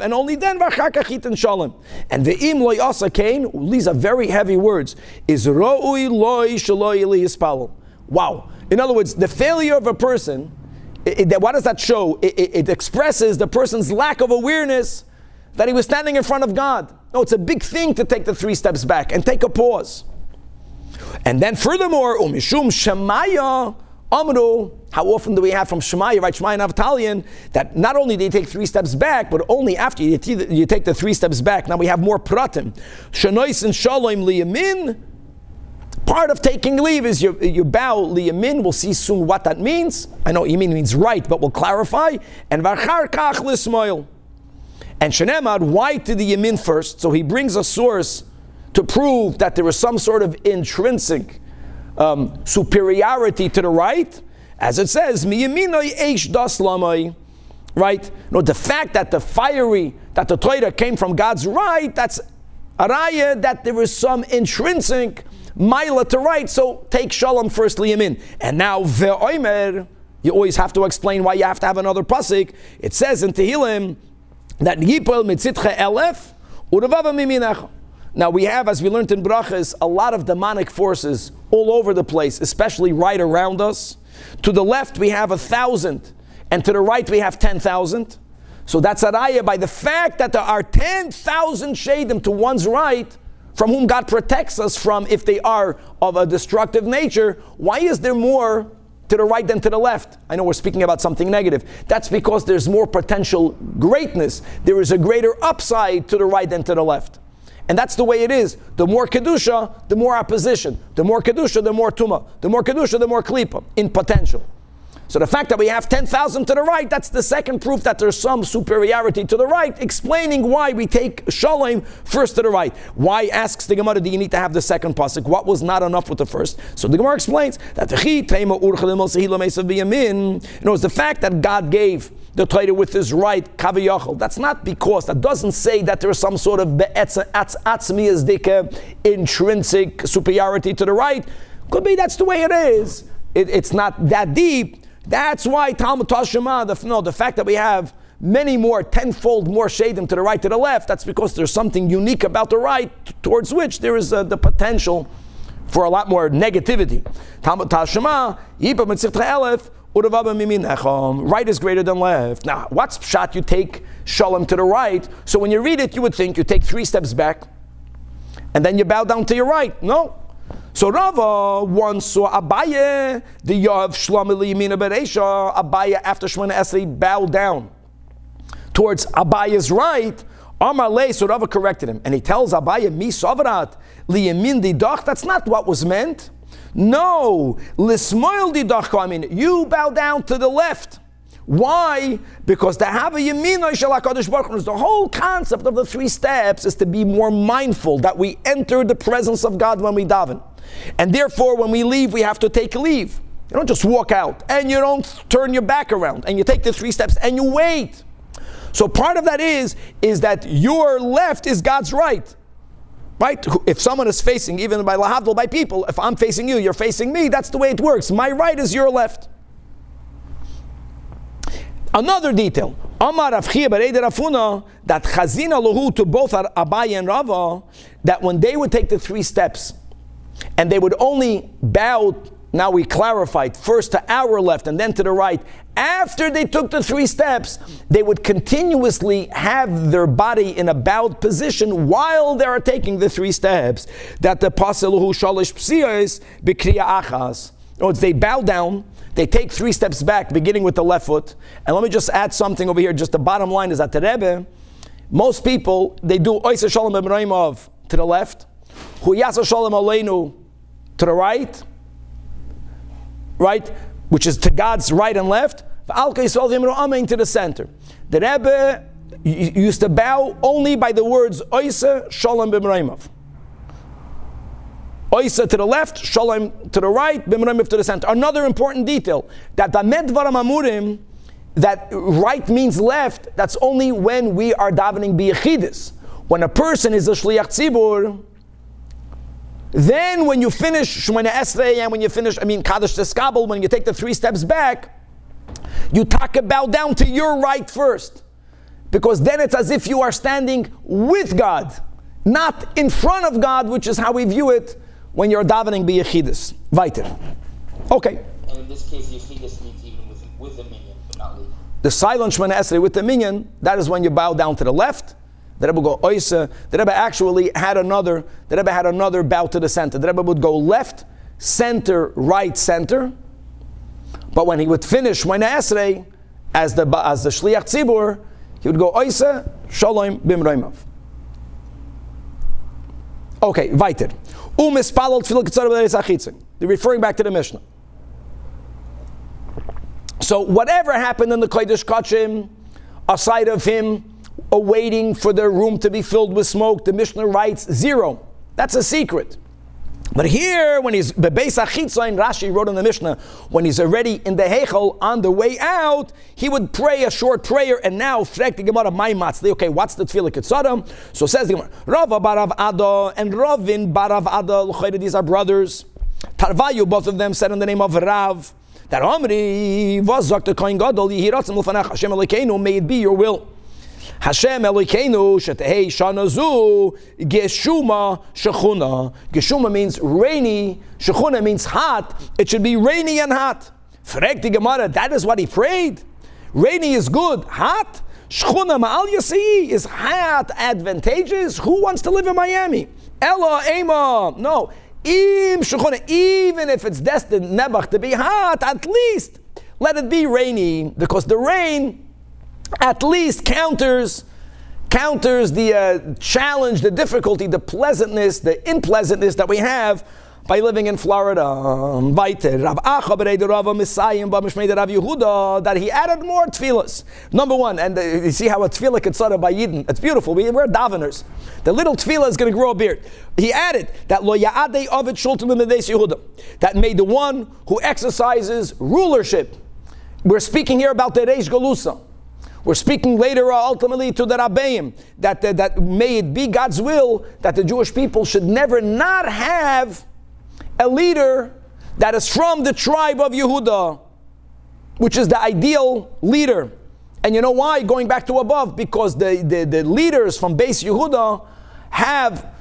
And only then v'achakachit shalom. And the im loy asa kain, these are very heavy words, is ro'ui loy shaloi Wow. In other words, the failure of a person, it, it, what does that show? It, it, expresses the person's lack of awareness that he was standing in front of God. No, it's a big thing to take the three steps back and take a pause. And then furthermore, um, umishum shemaya amru. How often do we have from Shemaya, right? Shemaya Naftalian, that not only do you take three steps back, but only after you, you take the three steps back. Now we have more pratim. Shanois and shalom liyamin Part of taking leave is you, you bow liyamin. We'll see soon what that means. I know yamin means right, but we'll clarify. And varchar kach lismoil. And Shenemad, why to the yamin first? So he brings a source to prove that there is some sort of intrinsic um, superiority to the right. As it says, miyaminoi eish das lamai. Right? No, the fact that the fiery, that the Torah came from God's right, that's a raya that there is some intrinsic Maila to right, so take Shalom first liyamin. And now ve'oimer, you always have to explain why you have to have another pasuk. It says in Tehillim that Yipol mitzitcha elef urvava miminecha. Now we have, as we learned in Brachas, a lot of demonic forces all over the place, especially right around us. To the left we have a thousand, and to the right we have ten thousand. So that's araya by the fact that there are ten thousand shadim to one's right from whom God protects us from if they are of a destructive nature, why is there more to the right than to the left? I know we're speaking about something negative. That's because there's more potential greatness. There is a greater upside to the right than to the left. And that's the way it is. The more Kedusha, the more opposition. The more Kedusha, the more Tuma. The more Kedusha, the more Klipa in potential. So the fact that we have 10,000 to the right, that's the second proof that there's some superiority to the right, explaining why we take Shalom first to the right. Why asks the Gemara, do you need to have the second pasuk? What was not enough with the first? So the Gemara explains that the know, it's the fact that God gave the Torah with his right kaviyachol. That's not because that doesn't say that there is some sort of intrinsic superiority to the right. Could be that's the way it is. It, it's not that deep. That's why Talmud Tashema, the, no, the fact that we have many more, tenfold more shadim to the right, to the left, that's because there's something unique about the right towards which there is uh, the potential for a lot more negativity. Talmud Tashema, Yipa Mitzvah Elef, Right is greater than left. Now, what's shot? You take shalom to the right. So when you read it, you would think you take three steps back, and then you bow down to your right. No, so Rava once saw Abaye, the Yav Shlomo Yamina Beresha, Abaye after Shemana Esrei bowed down towards Abaye's right. Amar Le, so Rava corrected him, and he tells Abaye, Mi Savrat, Liyamin Didach, that's not what was meant. No, Lismoil Didach, I mean, you bow down to the left. Why? Because to have a Baruch the whole concept of the three steps is to be more mindful that we enter the presence of God when we daven. And therefore, when we leave, we have to take leave. You don't just walk out and you don't turn your back around and you take the three steps and you wait. So part of that is is that your left is God's right. Right? If someone is facing, even by lahavdil by people, if I'm facing you, you're facing me, that's the way it works. My right is your left. Another detail. Amar Rav Chia Rafuna that Chazina Lahu to both Abaye and Rava that when they would take the three steps and they would only bow now we clarified first to our left and then to the right. After they took the three steps, they would continuously have their body in a bowed position while they are taking the three steps. That the paseluhu shalish psiyas b'kriya achas. Words, they bow down, they take three steps back, beginning with the left foot. And let me just add something over here. Just the bottom line is that the Rebbe, most people, they do oisa shalom of to the left, huyasa shalom aleinu to the right, right, which is to God's right and left, to the center. The Rebbe used to bow only by the words Oisa Shalom B'Mraimov. Oisa to the left, Shalom to the right, B'Mraimov to the center. Another important detail that the Medvaram Amurim, that right means left, that's only when we are davening B'Yechidis. When a person is a Shliach Tzibur, then when you finish Shemona Esrei and when you finish, I mean Kaddish Teskabel, when you take the three steps back, you talk about down to your right first. Because then it's as if you are standing with God, not in front of God, which is how we view it when you're davening b'yechidus. Weiter. Okay. And in this case, yechidus means even with, with the minyan, but not with. The silent Shemana Esrei with the minyan, that is when you bow down to the left, the Rebbe go oisa. The Rebbe actually had another. The Rebbe had another bow to the center. The Rebbe would go left, center, right, center. But when he would finish Moina Esrei, as the as the Shliach Tzibur, he would go oisa shalom bimroimav. Okay, weiter. Umispalol tefillah ketzar They're referring back to the Mishnah. So whatever happened in the Kodesh Kachim, aside of him awaiting for their room to be filled with smoke. The Mishnah writes zero. That's a secret. But here, when he's Bebeis Achitzain, Rashi wrote in the Mishnah, when he's already in the Heichel on the way out, he would pray a short prayer. And now, Frek the Gemara, my matzli. Okay, what's the Tefillah Ketzadam? So says the Gemara, Rava Barav Ada and Ravin Barav Ada. These are brothers. Tarvayu, both of them said in the name of Rav. That Amri was Zakta Kohen Gadol Yihiratzim Lefanach Hashem. May it be your will. Hashem Elokeinu shetehei shanazu geshuma shechuna. Geshuma means rainy. Shechuna means hot. It should be rainy and hot. Frek the Gemara. That is what he prayed. Rainy is good. Hot. Shechuna ma'al yasi is hot, advantageous. Who wants to live in Miami? Ella Ema. No. Im shechuna. Even if it's destined Nebach to be hot, at least let it be rainy because the rain at least counters counters the uh, challenge, the difficulty, the pleasantness, the unpleasantness that we have by living in Florida. That he added more tefillahs. Number one, and uh, you see how a tefillah could start by Yidden. It's beautiful. We, we're daveners. The little tefillah is going to grow a beard. He added that lo ya'adei Yehuda. That made the one who exercises rulership. We're speaking here about the Reish Galusa. We're speaking later uh, ultimately to the Rabbeim that, that, that may it be God's will that the Jewish people should never not have a leader that is from the tribe of Yehuda, which is the ideal leader. And you know why? Going back to above, because the, the, the leaders from base Yehuda have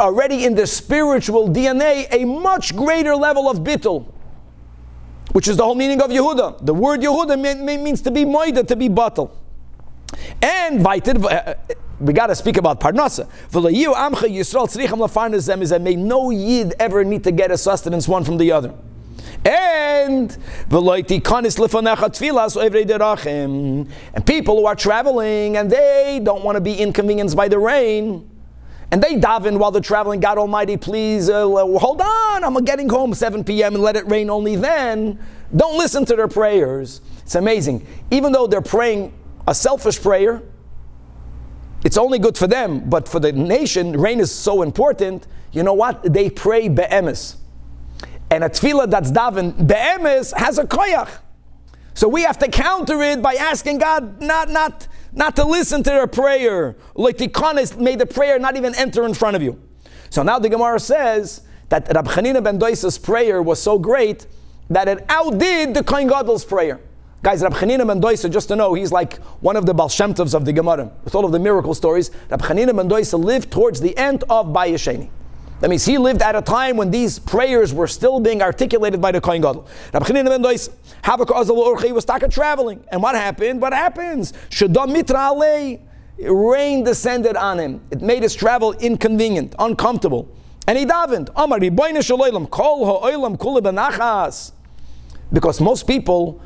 already in their spiritual DNA a much greater level of bittul, which is the whole meaning of Yehuda. The word Yehuda means to be moida, to be battle. And weiter, uh, we got to speak about parnasa. May no yid ever need to get a sustenance one from the other. And and people who are traveling and they don't want to be inconvenienced by the rain. And they daven while they're traveling. God Almighty, please uh, hold on. I'm getting home 7 p.m. and let it rain only then. Don't listen to their prayers. It's amazing. Even though they're praying a selfish prayer, it's only good for them, but for the nation, rain is so important. You know what? They pray be'emes. And a tefillah that's daven be'emes has a koyach. So we have to counter it by asking God not, not, not to listen to their prayer. Like the made the prayer not even enter in front of you. So now the Gemara says that Rab Chanina ben Doisa's prayer was so great that it outdid the Kohen Gadol's prayer. Guys, Rab Chanina ben Doisa, just to know, he's like one of the Baal Shem Tovs of the Gemara, with all of the miracle stories. Rab Chanina ben Doisa lived towards the end of Bayesheni. That means he lived at a time when these prayers were still being articulated by the Kohen Gadol. Rab Chanina ben Doisa, Havak Azal was stuck traveling. And what happened? What happens? Shadam Mitra Alei. Rain descended on him. It made his travel inconvenient, uncomfortable. And he davened, Amar Kol Ha'olam Benachas. Because most people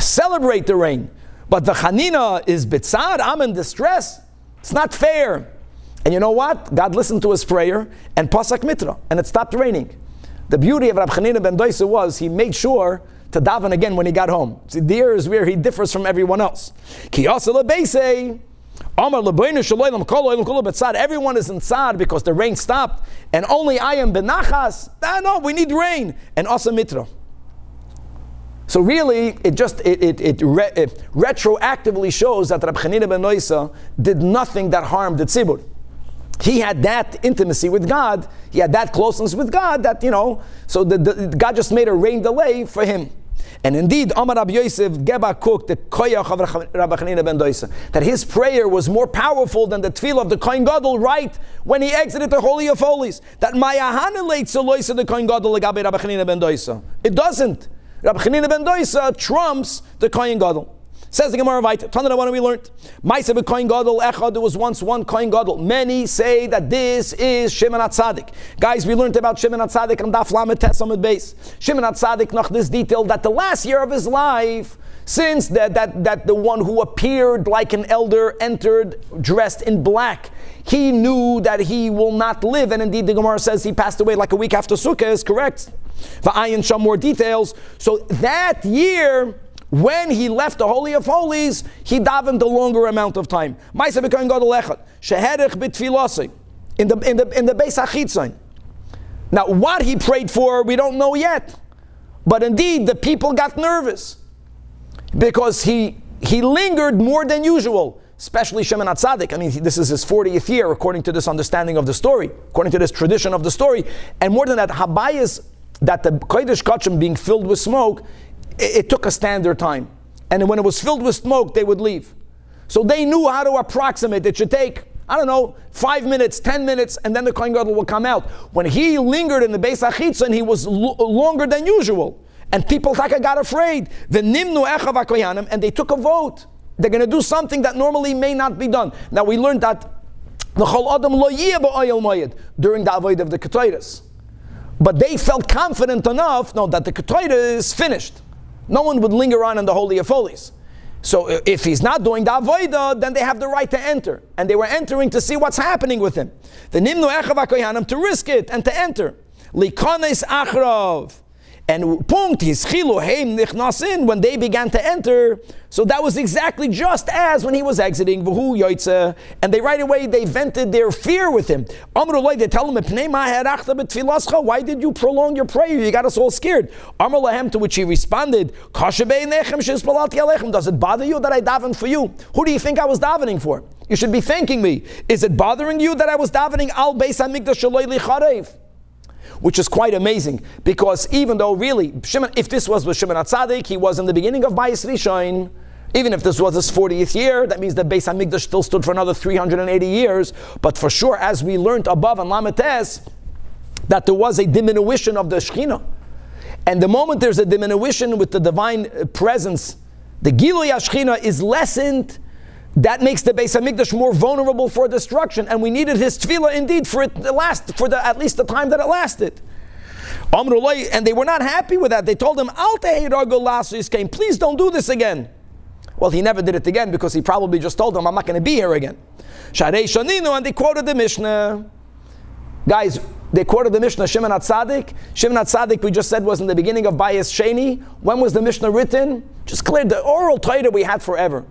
celebrate the rain. But the Chanina is bitzad, I'm in distress. It's not fair. And you know what? God listened to his prayer and pasak mitra, and it stopped raining. The beauty of Rab Chanina ben Doisa was he made sure to daven again when he got home. See, there is where he differs from everyone else. Everyone is in sad because the rain stopped, and only I am benachas. Ah, no, we need rain and asa mitra. So really, it just it, it, it, re, it retroactively shows that Rab Chanina ben Doisa did nothing that harmed the tzibur. He had that intimacy with God. He had that closeness with God that you know. So the, the, God just made a rain delay for him. And indeed, Amar Rabbi Yosef Geba cooked the koyach of Rabbi Chanina ben Doisa, that his prayer was more powerful than the tefillah of the Kohen Gadol right when he exited the Holy of Holies. That Mayahanan late Soloisa the Kohen Gadol Rabbi Chanina ben Doisa. It doesn't. Rabbi Chanina ben Doisa trumps the Kohen Gadol. Says the Gemara Vayt, Tanana, what have we learned? Ma'aseh b'koyin gadol echad, there was once one koyin gadol. Many say that this is Shimon HaTzadik. Guys, we learned about Shimon HaTzadik on Daf Lamed Tesamid base. Shimon HaTzadik, noch this detail, that the last year of his life, since that, that, that the one who appeared like an elder entered dressed in black, he knew that he will not live. And indeed, the Gemara says he passed away like a week after Sukkah, is correct. Va'ayin some more details. So that year, when he left the Holy of Holies, he davened a longer amount of time. In the in the in the Beis Hachitzon. Now, what he prayed for, we don't know yet. But indeed, the people got nervous because he he lingered more than usual, especially Shimon HaTzadik. I mean, this is his 40th year, according to this understanding of the story, according to this tradition of the story. And more than that, Habayas, that the Kodesh Kachim being filled with smoke it, it took a standard time. And when it was filled with smoke, they would leave. So they knew how to approximate. It should take, I don't know, five minutes, ten minutes, and then the Kohen Gadol will come out. When he lingered in the Beis Achitzon, he was longer than usual. And people taka got afraid. The nimnu echav and they took a vote. They're going to do something that normally may not be done. Now we learned that the chol adam lo during the avoid of the ketayras. But they felt confident enough, no, that the ketayra is finished. No one would linger on in the Holy of Holies. So if he's not doing the avodah, then they have the right to enter. And they were entering to see what's happening with him. The nimnu echav to risk it and to enter. Likones achrav. And punkt his heim nichnasin when they began to enter. So that was exactly just as when he was exiting v'hu yoitze, and they right away they vented their fear with him. Amrullah they tell him Why did you prolong your prayer? You got us all scared. Amrulahem to which he responded, Does it bother you that I davened for you? Who do you think I was davening for? You should be thanking me. Is it bothering you that I was davening al beis hamikdash charev? Which is quite amazing because even though really, Shimon, if this was with Shimon HaTzadik, he was in the beginning of Bayis Rishon, even if this was his 40th year, that means the Beis Hamikdash still stood for another 380 years. But for sure, as we learned above on Lametes, that there was a diminution of the Shekhinah. And the moment there's a diminution with the divine presence, the Gilui Shekhinah is lessened that makes the Beis Hamikdash more vulnerable for destruction, and we needed his tefillah indeed for it to last for the, at least the time that it lasted. And they were not happy with that. They told him, Al came. Please don't do this again. Well, he never did it again because he probably just told them, I'm not going to be here again. And they quoted the Mishnah. Guys, they quoted the Mishnah, Shimon HaTzadik. Shimon HaTzadik, we just said, was in the beginning of Bayis Sheni. When was the Mishnah written? Just cleared the oral Torah we had forever.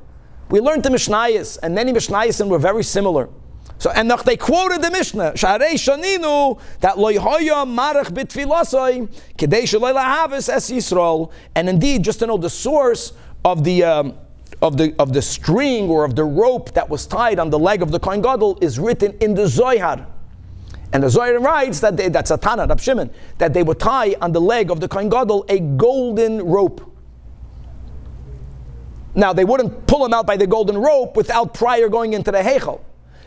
We learned the Mishnayos, and many Mishnayos were very similar. So, and they quoted the Mishnah, Sharei Shaninu, that loyhoya marach bitfilasoi, kedei lahavis es Yisrael. And indeed, just to know the source of the, um, of the, of the string or of the rope that was tied on the leg of the Kohen Gadol is written in the Zohar. And the Zohar writes that they, that's Satana, Rab Shimon, that they would tie on the leg of the Kohen Gadol a golden rope. Now, they wouldn't pull him out by the golden rope without prior going into the Heichel.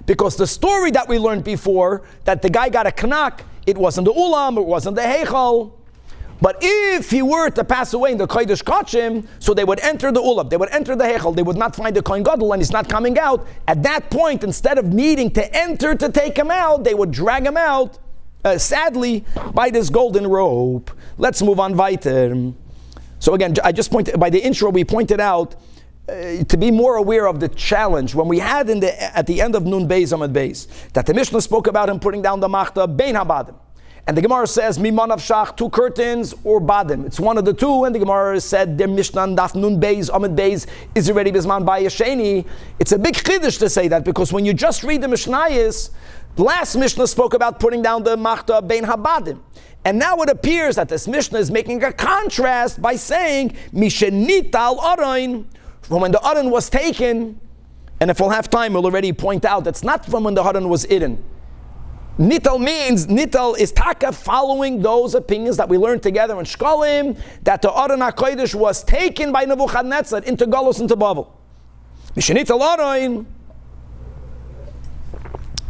Because the story that we learned before, that the guy got a knack, it wasn't the Ulam, it wasn't the Heichel. But if he were to pass away in the Kodesh Kachim, so they would enter the Ulam, they would enter the Heichel, they would not find the Kohen Gadol, and he's not coming out. At that point, instead of needing to enter to take him out, they would drag him out, uh, sadly, by this golden rope. Let's move on weiter. So again, I just pointed, by the intro, we pointed out uh, to be more aware of the challenge when we had in the, at the end of Nun Beis Amad Beis that the Mishnah spoke about him putting down the Machta Bein Habadim. And the Gemara says, Miman of Shach, two curtains or Badim. It's one of the two, and the Gemara said, the Mishnah Daf Nun Beis, Amad Beis, is already Bisman by Yasheni. It's a big chiddush to say that because when you just read the Mishnayis, last Mishnah spoke about putting down the Machta Bein Habadim. And now it appears that this Mishnah is making a contrast by saying, Mishenital Arain, from when the Aron was taken, and if we'll have time, we'll already point out that's not from when the Aron was eaten. Nital means, Nital is taka following those opinions that we learned together in Shkolim, that the Aron HaKodesh was taken by Nebuchadnezzar into Golos, into Babel. Mishenital Aron.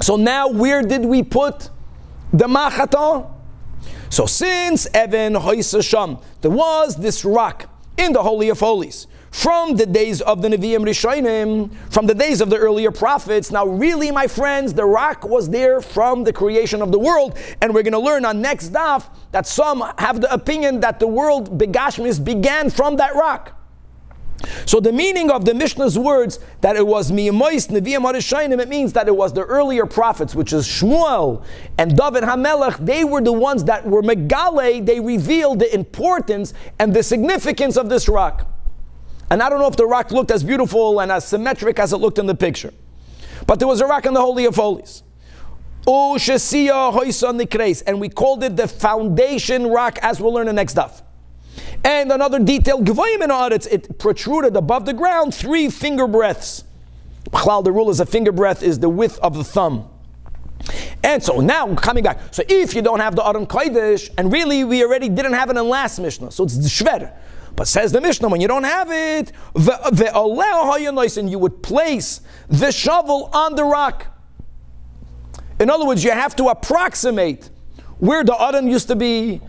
So now where did we put the Machata? So since Evan Hoysasham, there was this rock in the Holy of Holies from the days of the Nevi'im Rishonim, from the days of the earlier prophets. Now, really, my friends, the rock was there from the creation of the world, and we're going to learn on next daf that some have the opinion that the world Begashmis began from that rock. So the meaning of the Mishnah's words that it was Miyamois Nevi'im Harishainim, it means that it was the earlier prophets, which is Shmuel and David Hamelech, they were the ones that were Megale, they revealed the importance and the significance of this rock. And I don't know if the rock looked as beautiful and as symmetric as it looked in the picture. But there was a rock in the Holy of Holies. And we called it the foundation rock, as we'll learn in the next stuff. And another detail, it protruded above the ground three finger breadths. The rule is a finger breadth is the width of the thumb. And so now coming back. So if you don't have the Aron Kodesh, and really we already didn't have it in last Mishnah, so it's the Shver. But says the Mishnah, when you don't have it, and you would place the shovel on the rock. In other words, you have to approximate where the Adam used to be,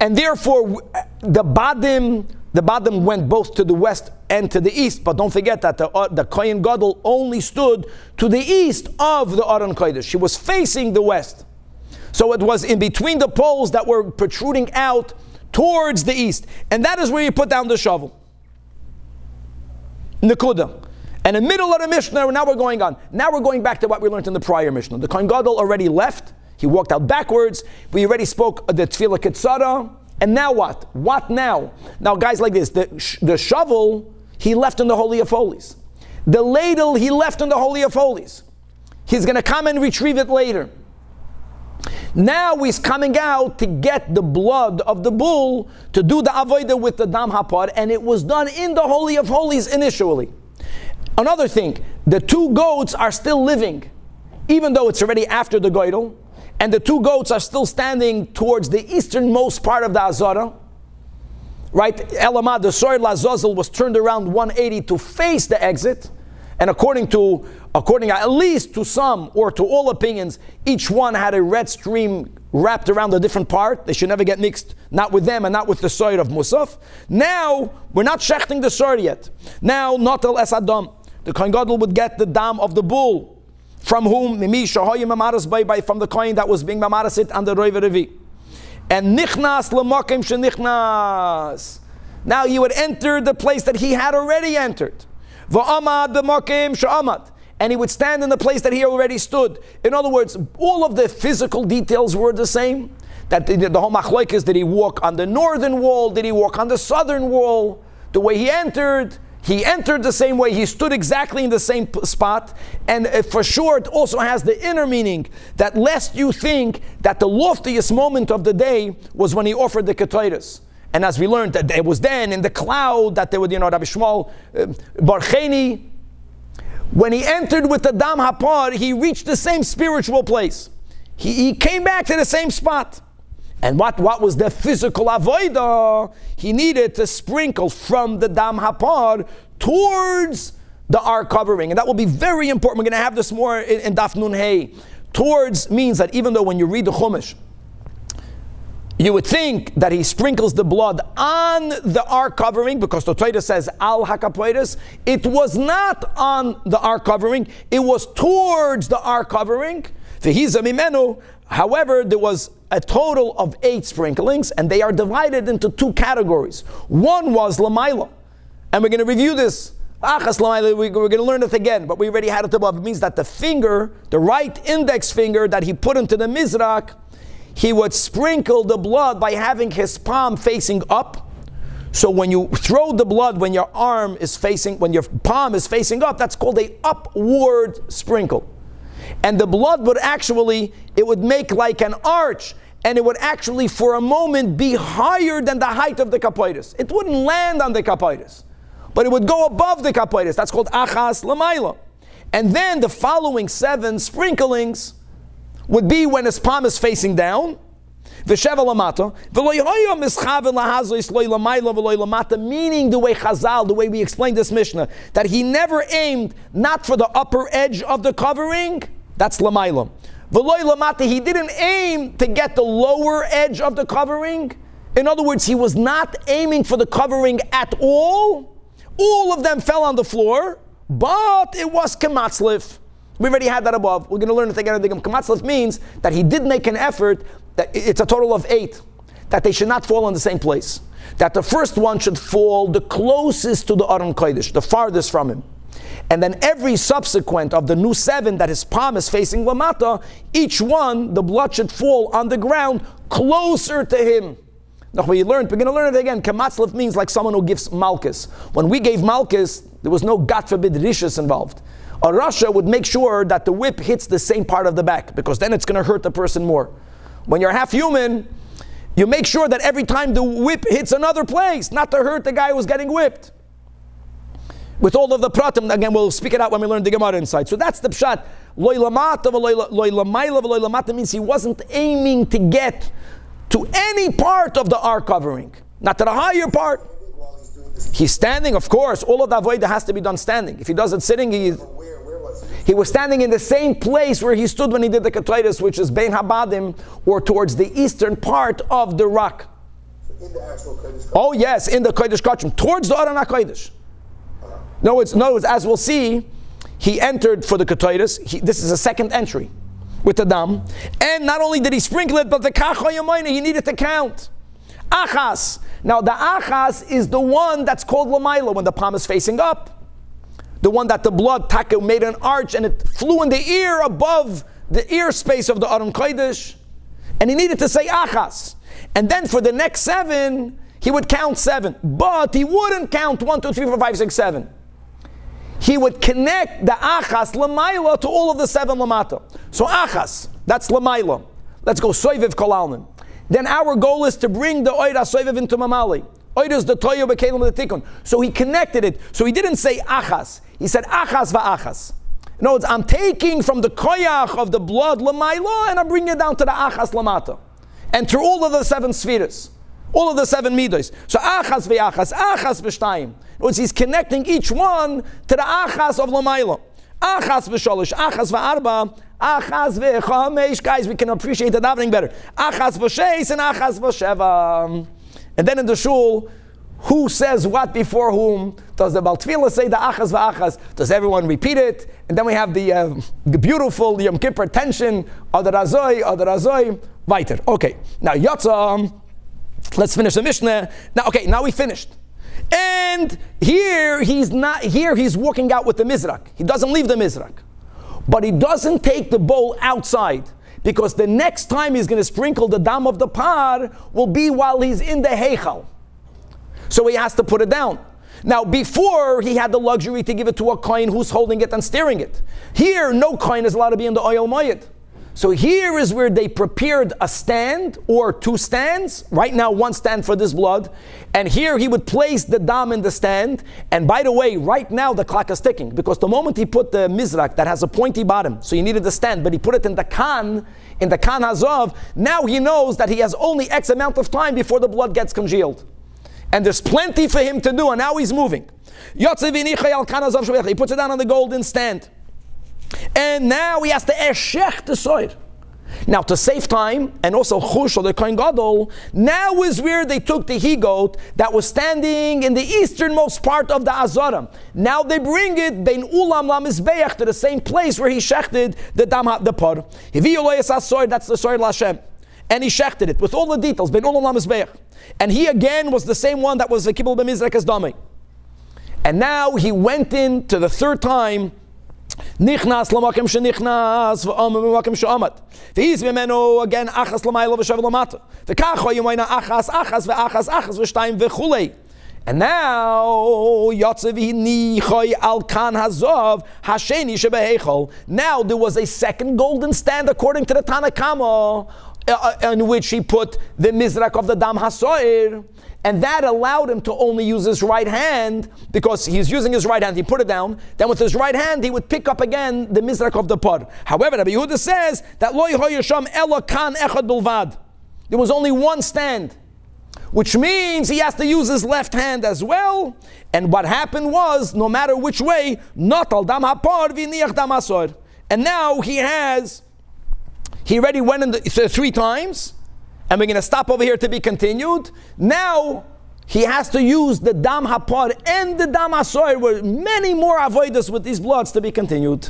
and therefore the Badim, the Badim went both to the west and to the east. But don't forget that the, uh, the Kohen Gadol only stood to the east of the Aron Kodesh. She was facing the west. So it was in between the poles that were protruding out towards the east. And that is where you put down the shovel. Nakuda. And in the middle of the Mishnah, now we're going on. Now we're going back to what we learned in the prior Mishnah. The Kohen Gadol already left. He walked out backwards. We already spoke the Tefillah Ketzara. And now what? What now? Now, guys, like this the, the shovel, he left in the Holy of Holies. The ladle, he left in the Holy of Holies. He's going to come and retrieve it later. Now he's coming out to get the blood of the bull to do the avodah with the dam hapad, and it was done in the holy of holies initially. Another thing, the two goats are still living, even though it's already after the goidel, and the two goats are still standing towards the easternmost part of the Azara. Right, Elamad, the sword Lazazel was turned around 180 to face the exit, and according to according at least to some or to all opinions, each one had a red stream wrapped around a different part. They should never get mixed, not with them and not with the sword of Musaf. Now, we're not shechting the sword yet. Now, not el esadam. The Kohen Gadol would get the dam of the bull, from whom Mimi Shahoyim Mamaras by from the coin that was being Mamarasit and the Roiv And Nichnas Lamakim Shenichnas. Now you would enter the place that he had already entered. Va'amad b'makim sha'amad and he would stand in the place that he already stood. In other words, all of the physical details were the same. That the, the whole machlok is did he walk on the northern wall? Did he walk on the southern wall? The way he entered, he entered the same way. He stood exactly in the same spot. And uh, for sure, it also has the inner meaning that lest you think that the loftiest moment of the day was when he offered the ketaitis. And as we learned, that it was then in the cloud that they would, you know, Rabbi Shmuel uh, Barcheni, when he entered with the Dam Hapar, he reached the same spiritual place. He, he came back to the same spot. And what, what was the physical avoida? He needed to sprinkle from the Dam Hapar towards the ark covering. And that will be very important. We're going to have this more in, in Daf Nun Hey. Towards means that even though when you read the Chumash, you would think that he sprinkles the blood on the ark covering because the Torah says al hakapoides. It was not on the ark covering; it was towards the ark covering. However, there was a total of eight sprinklings, and they are divided into two categories. One was lamaila, and we're going to review this. Achas lamaila, we're going to learn it again, but we already had it above. It means that the finger, the right index finger that he put into the mizrak he would sprinkle the blood by having his palm facing up. So when you throw the blood, when your arm is facing, when your palm is facing up, that's called a upward sprinkle. And the blood would actually, it would make like an arch, and it would actually, for a moment, be higher than the height of the kapoides. It wouldn't land on the kapoides, but it would go above the kapoides. That's called achas lamaila. And then the following seven sprinklings would be when his palm is facing down. Meaning the way Chazal, the way we explained this Mishnah, that he never aimed not for the upper edge of the covering, that's Lamailam. He didn't aim to get the lower edge of the covering. In other words, he was not aiming for the covering at all. All of them fell on the floor, but it was kematzlif. We already had that above. We're going to learn it again. Kamatzlef means that he did make an effort, that it's a total of eight, that they should not fall in the same place. That the first one should fall the closest to the Aron Kodesh, the farthest from him. And then every subsequent of the new seven that his palm is facing Lamata, each one, the blood should fall on the ground closer to him. Now, we learned, we're going to learn it again. Kamatzlef means like someone who gives Malchus. When we gave Malchus, there was no, God forbid, Rishis involved a Russia would make sure that the whip hits the same part of the back because then it's going to hurt the person more. When you're half human, you make sure that every time the whip hits another place, not to hurt the guy who's getting whipped. With all of the pratim, again, we'll speak it out when we learn the Gemara inside. So that's the pshat. Loy means he wasn't aiming to get to any part of the ark covering, not to the higher part. He's standing, of course. All of the avodah has to be done standing. If he does it sitting, he he was standing in the same place where he stood when he did the Ketaitis, which is Bein Habadim, or towards the eastern part of the rock. Kodesh Oh, yes, in the Kodesh Kachim, towards the Aron HaKodesh. No, it's, no, it's, as we'll see, he entered for the Ketaitis. This is a second entry with the Dam. And not only did he sprinkle it, but the Kachoyamayna, he needed to count. Achas. Now, the Achas is the one that's called Lamaila when the palm is facing up the one that the blood taka made an arch and it flew in the ear above the ear space of the Aron Kodesh. And he needed to say achas. And then for the next seven, he would count seven. But he wouldn't count one, two, three, four, five, six, seven. He would connect the achas lamaila to all of the seven lamata. So achas, that's lamaila. Let's go soiviv kolalnim. Then our goal is to bring the oira soiviv into mamali. Oiras the toyo bekalim the tikkun. So he connected it. So he didn't say achas. He said achas va'achas. In other words, I'm taking from the koyach of the blood lamaila and I'm bringing it down to the achas lamata. And through all of the seven spheres. All of the seven midos. So achas ve'achas, achas v'shtayim. In other words, he's connecting each one to the achas of lamaila. Achas v'sholish, achas v'arba, Ah, achas v'chamesh. Guys, we can appreciate the davening better. Ah, achas v'sheis and ah, achas v'sheva. And then in the shul, who says what before whom? Does the Baltfila say the achas va'achas? Does everyone repeat it? And then we have the, uh, the beautiful Yom Kippur tension, of the Razoi, the Razoi, weiter. Okay, now Yotza, let's finish the Mishnah. Now, okay, now we finished. And here he's not, here he's walking out with the Mizrak. He doesn't leave the Mizrak. But he doesn't take the bowl outside because the next time he's going to sprinkle the dam of the par will be while he's in the heichal. So he has to put it down. Now, before he had the luxury to give it to a coin who's holding it and steering it. Here, no coin is allowed to be in the oil mayit. So here is where they prepared a stand or two stands. Right now, one stand for this blood. And here he would place the dam in the stand. And by the way, right now the clock is ticking because the moment he put the mizrak that has a pointy bottom, so you needed the stand, but he put it in the kan, in the kan hazov, now he knows that he has only X amount of time before the blood gets congealed. and there's plenty for him to do, and now he's moving. He puts it down on the golden stand. And now he has to eshech the soir. Now, to save time and also chush or the kohen gadol, now is where they took the he goat that was standing in the easternmost part of the Azaram. Now they bring it bein ulam lam mizbeach to the same place where he shechted the dam the par. That's the soir Lashem, and he shechted it with all the details. Bein ulam lam mizbeach, and he again was the same one that was the kibbul b'mizrek as damei. And now he went in to the third time נכנס למקום שנכנס, ועומד במקום שעומד. והעיז ממנו, again, אחס למיילו ושב למטה. וכך היו מיינה אחס, אחס ואחס, אחס ושתיים וכולי. And now, Now there was a second golden stand according to the Tanna Kama, uh, uh, in which he put the mizrak of the dam hasoir. And that allowed him to only use his right hand because he's using his right hand. He put it down. Then with his right hand, he would pick up again the mizrak of the pod. However, Rabbi Yehuda says that lo yisham ela kan echad bilvad. There was only one stand, which means he has to use his left hand as well. And what happened was, no matter which way, not al dam hapar v'niach dam. And now he has, he already went in the, three times and we're going to stop over here to be continued. Now, he has to use the dam hapar and the dam asoir, where many more avoiders with these bloods to be continued.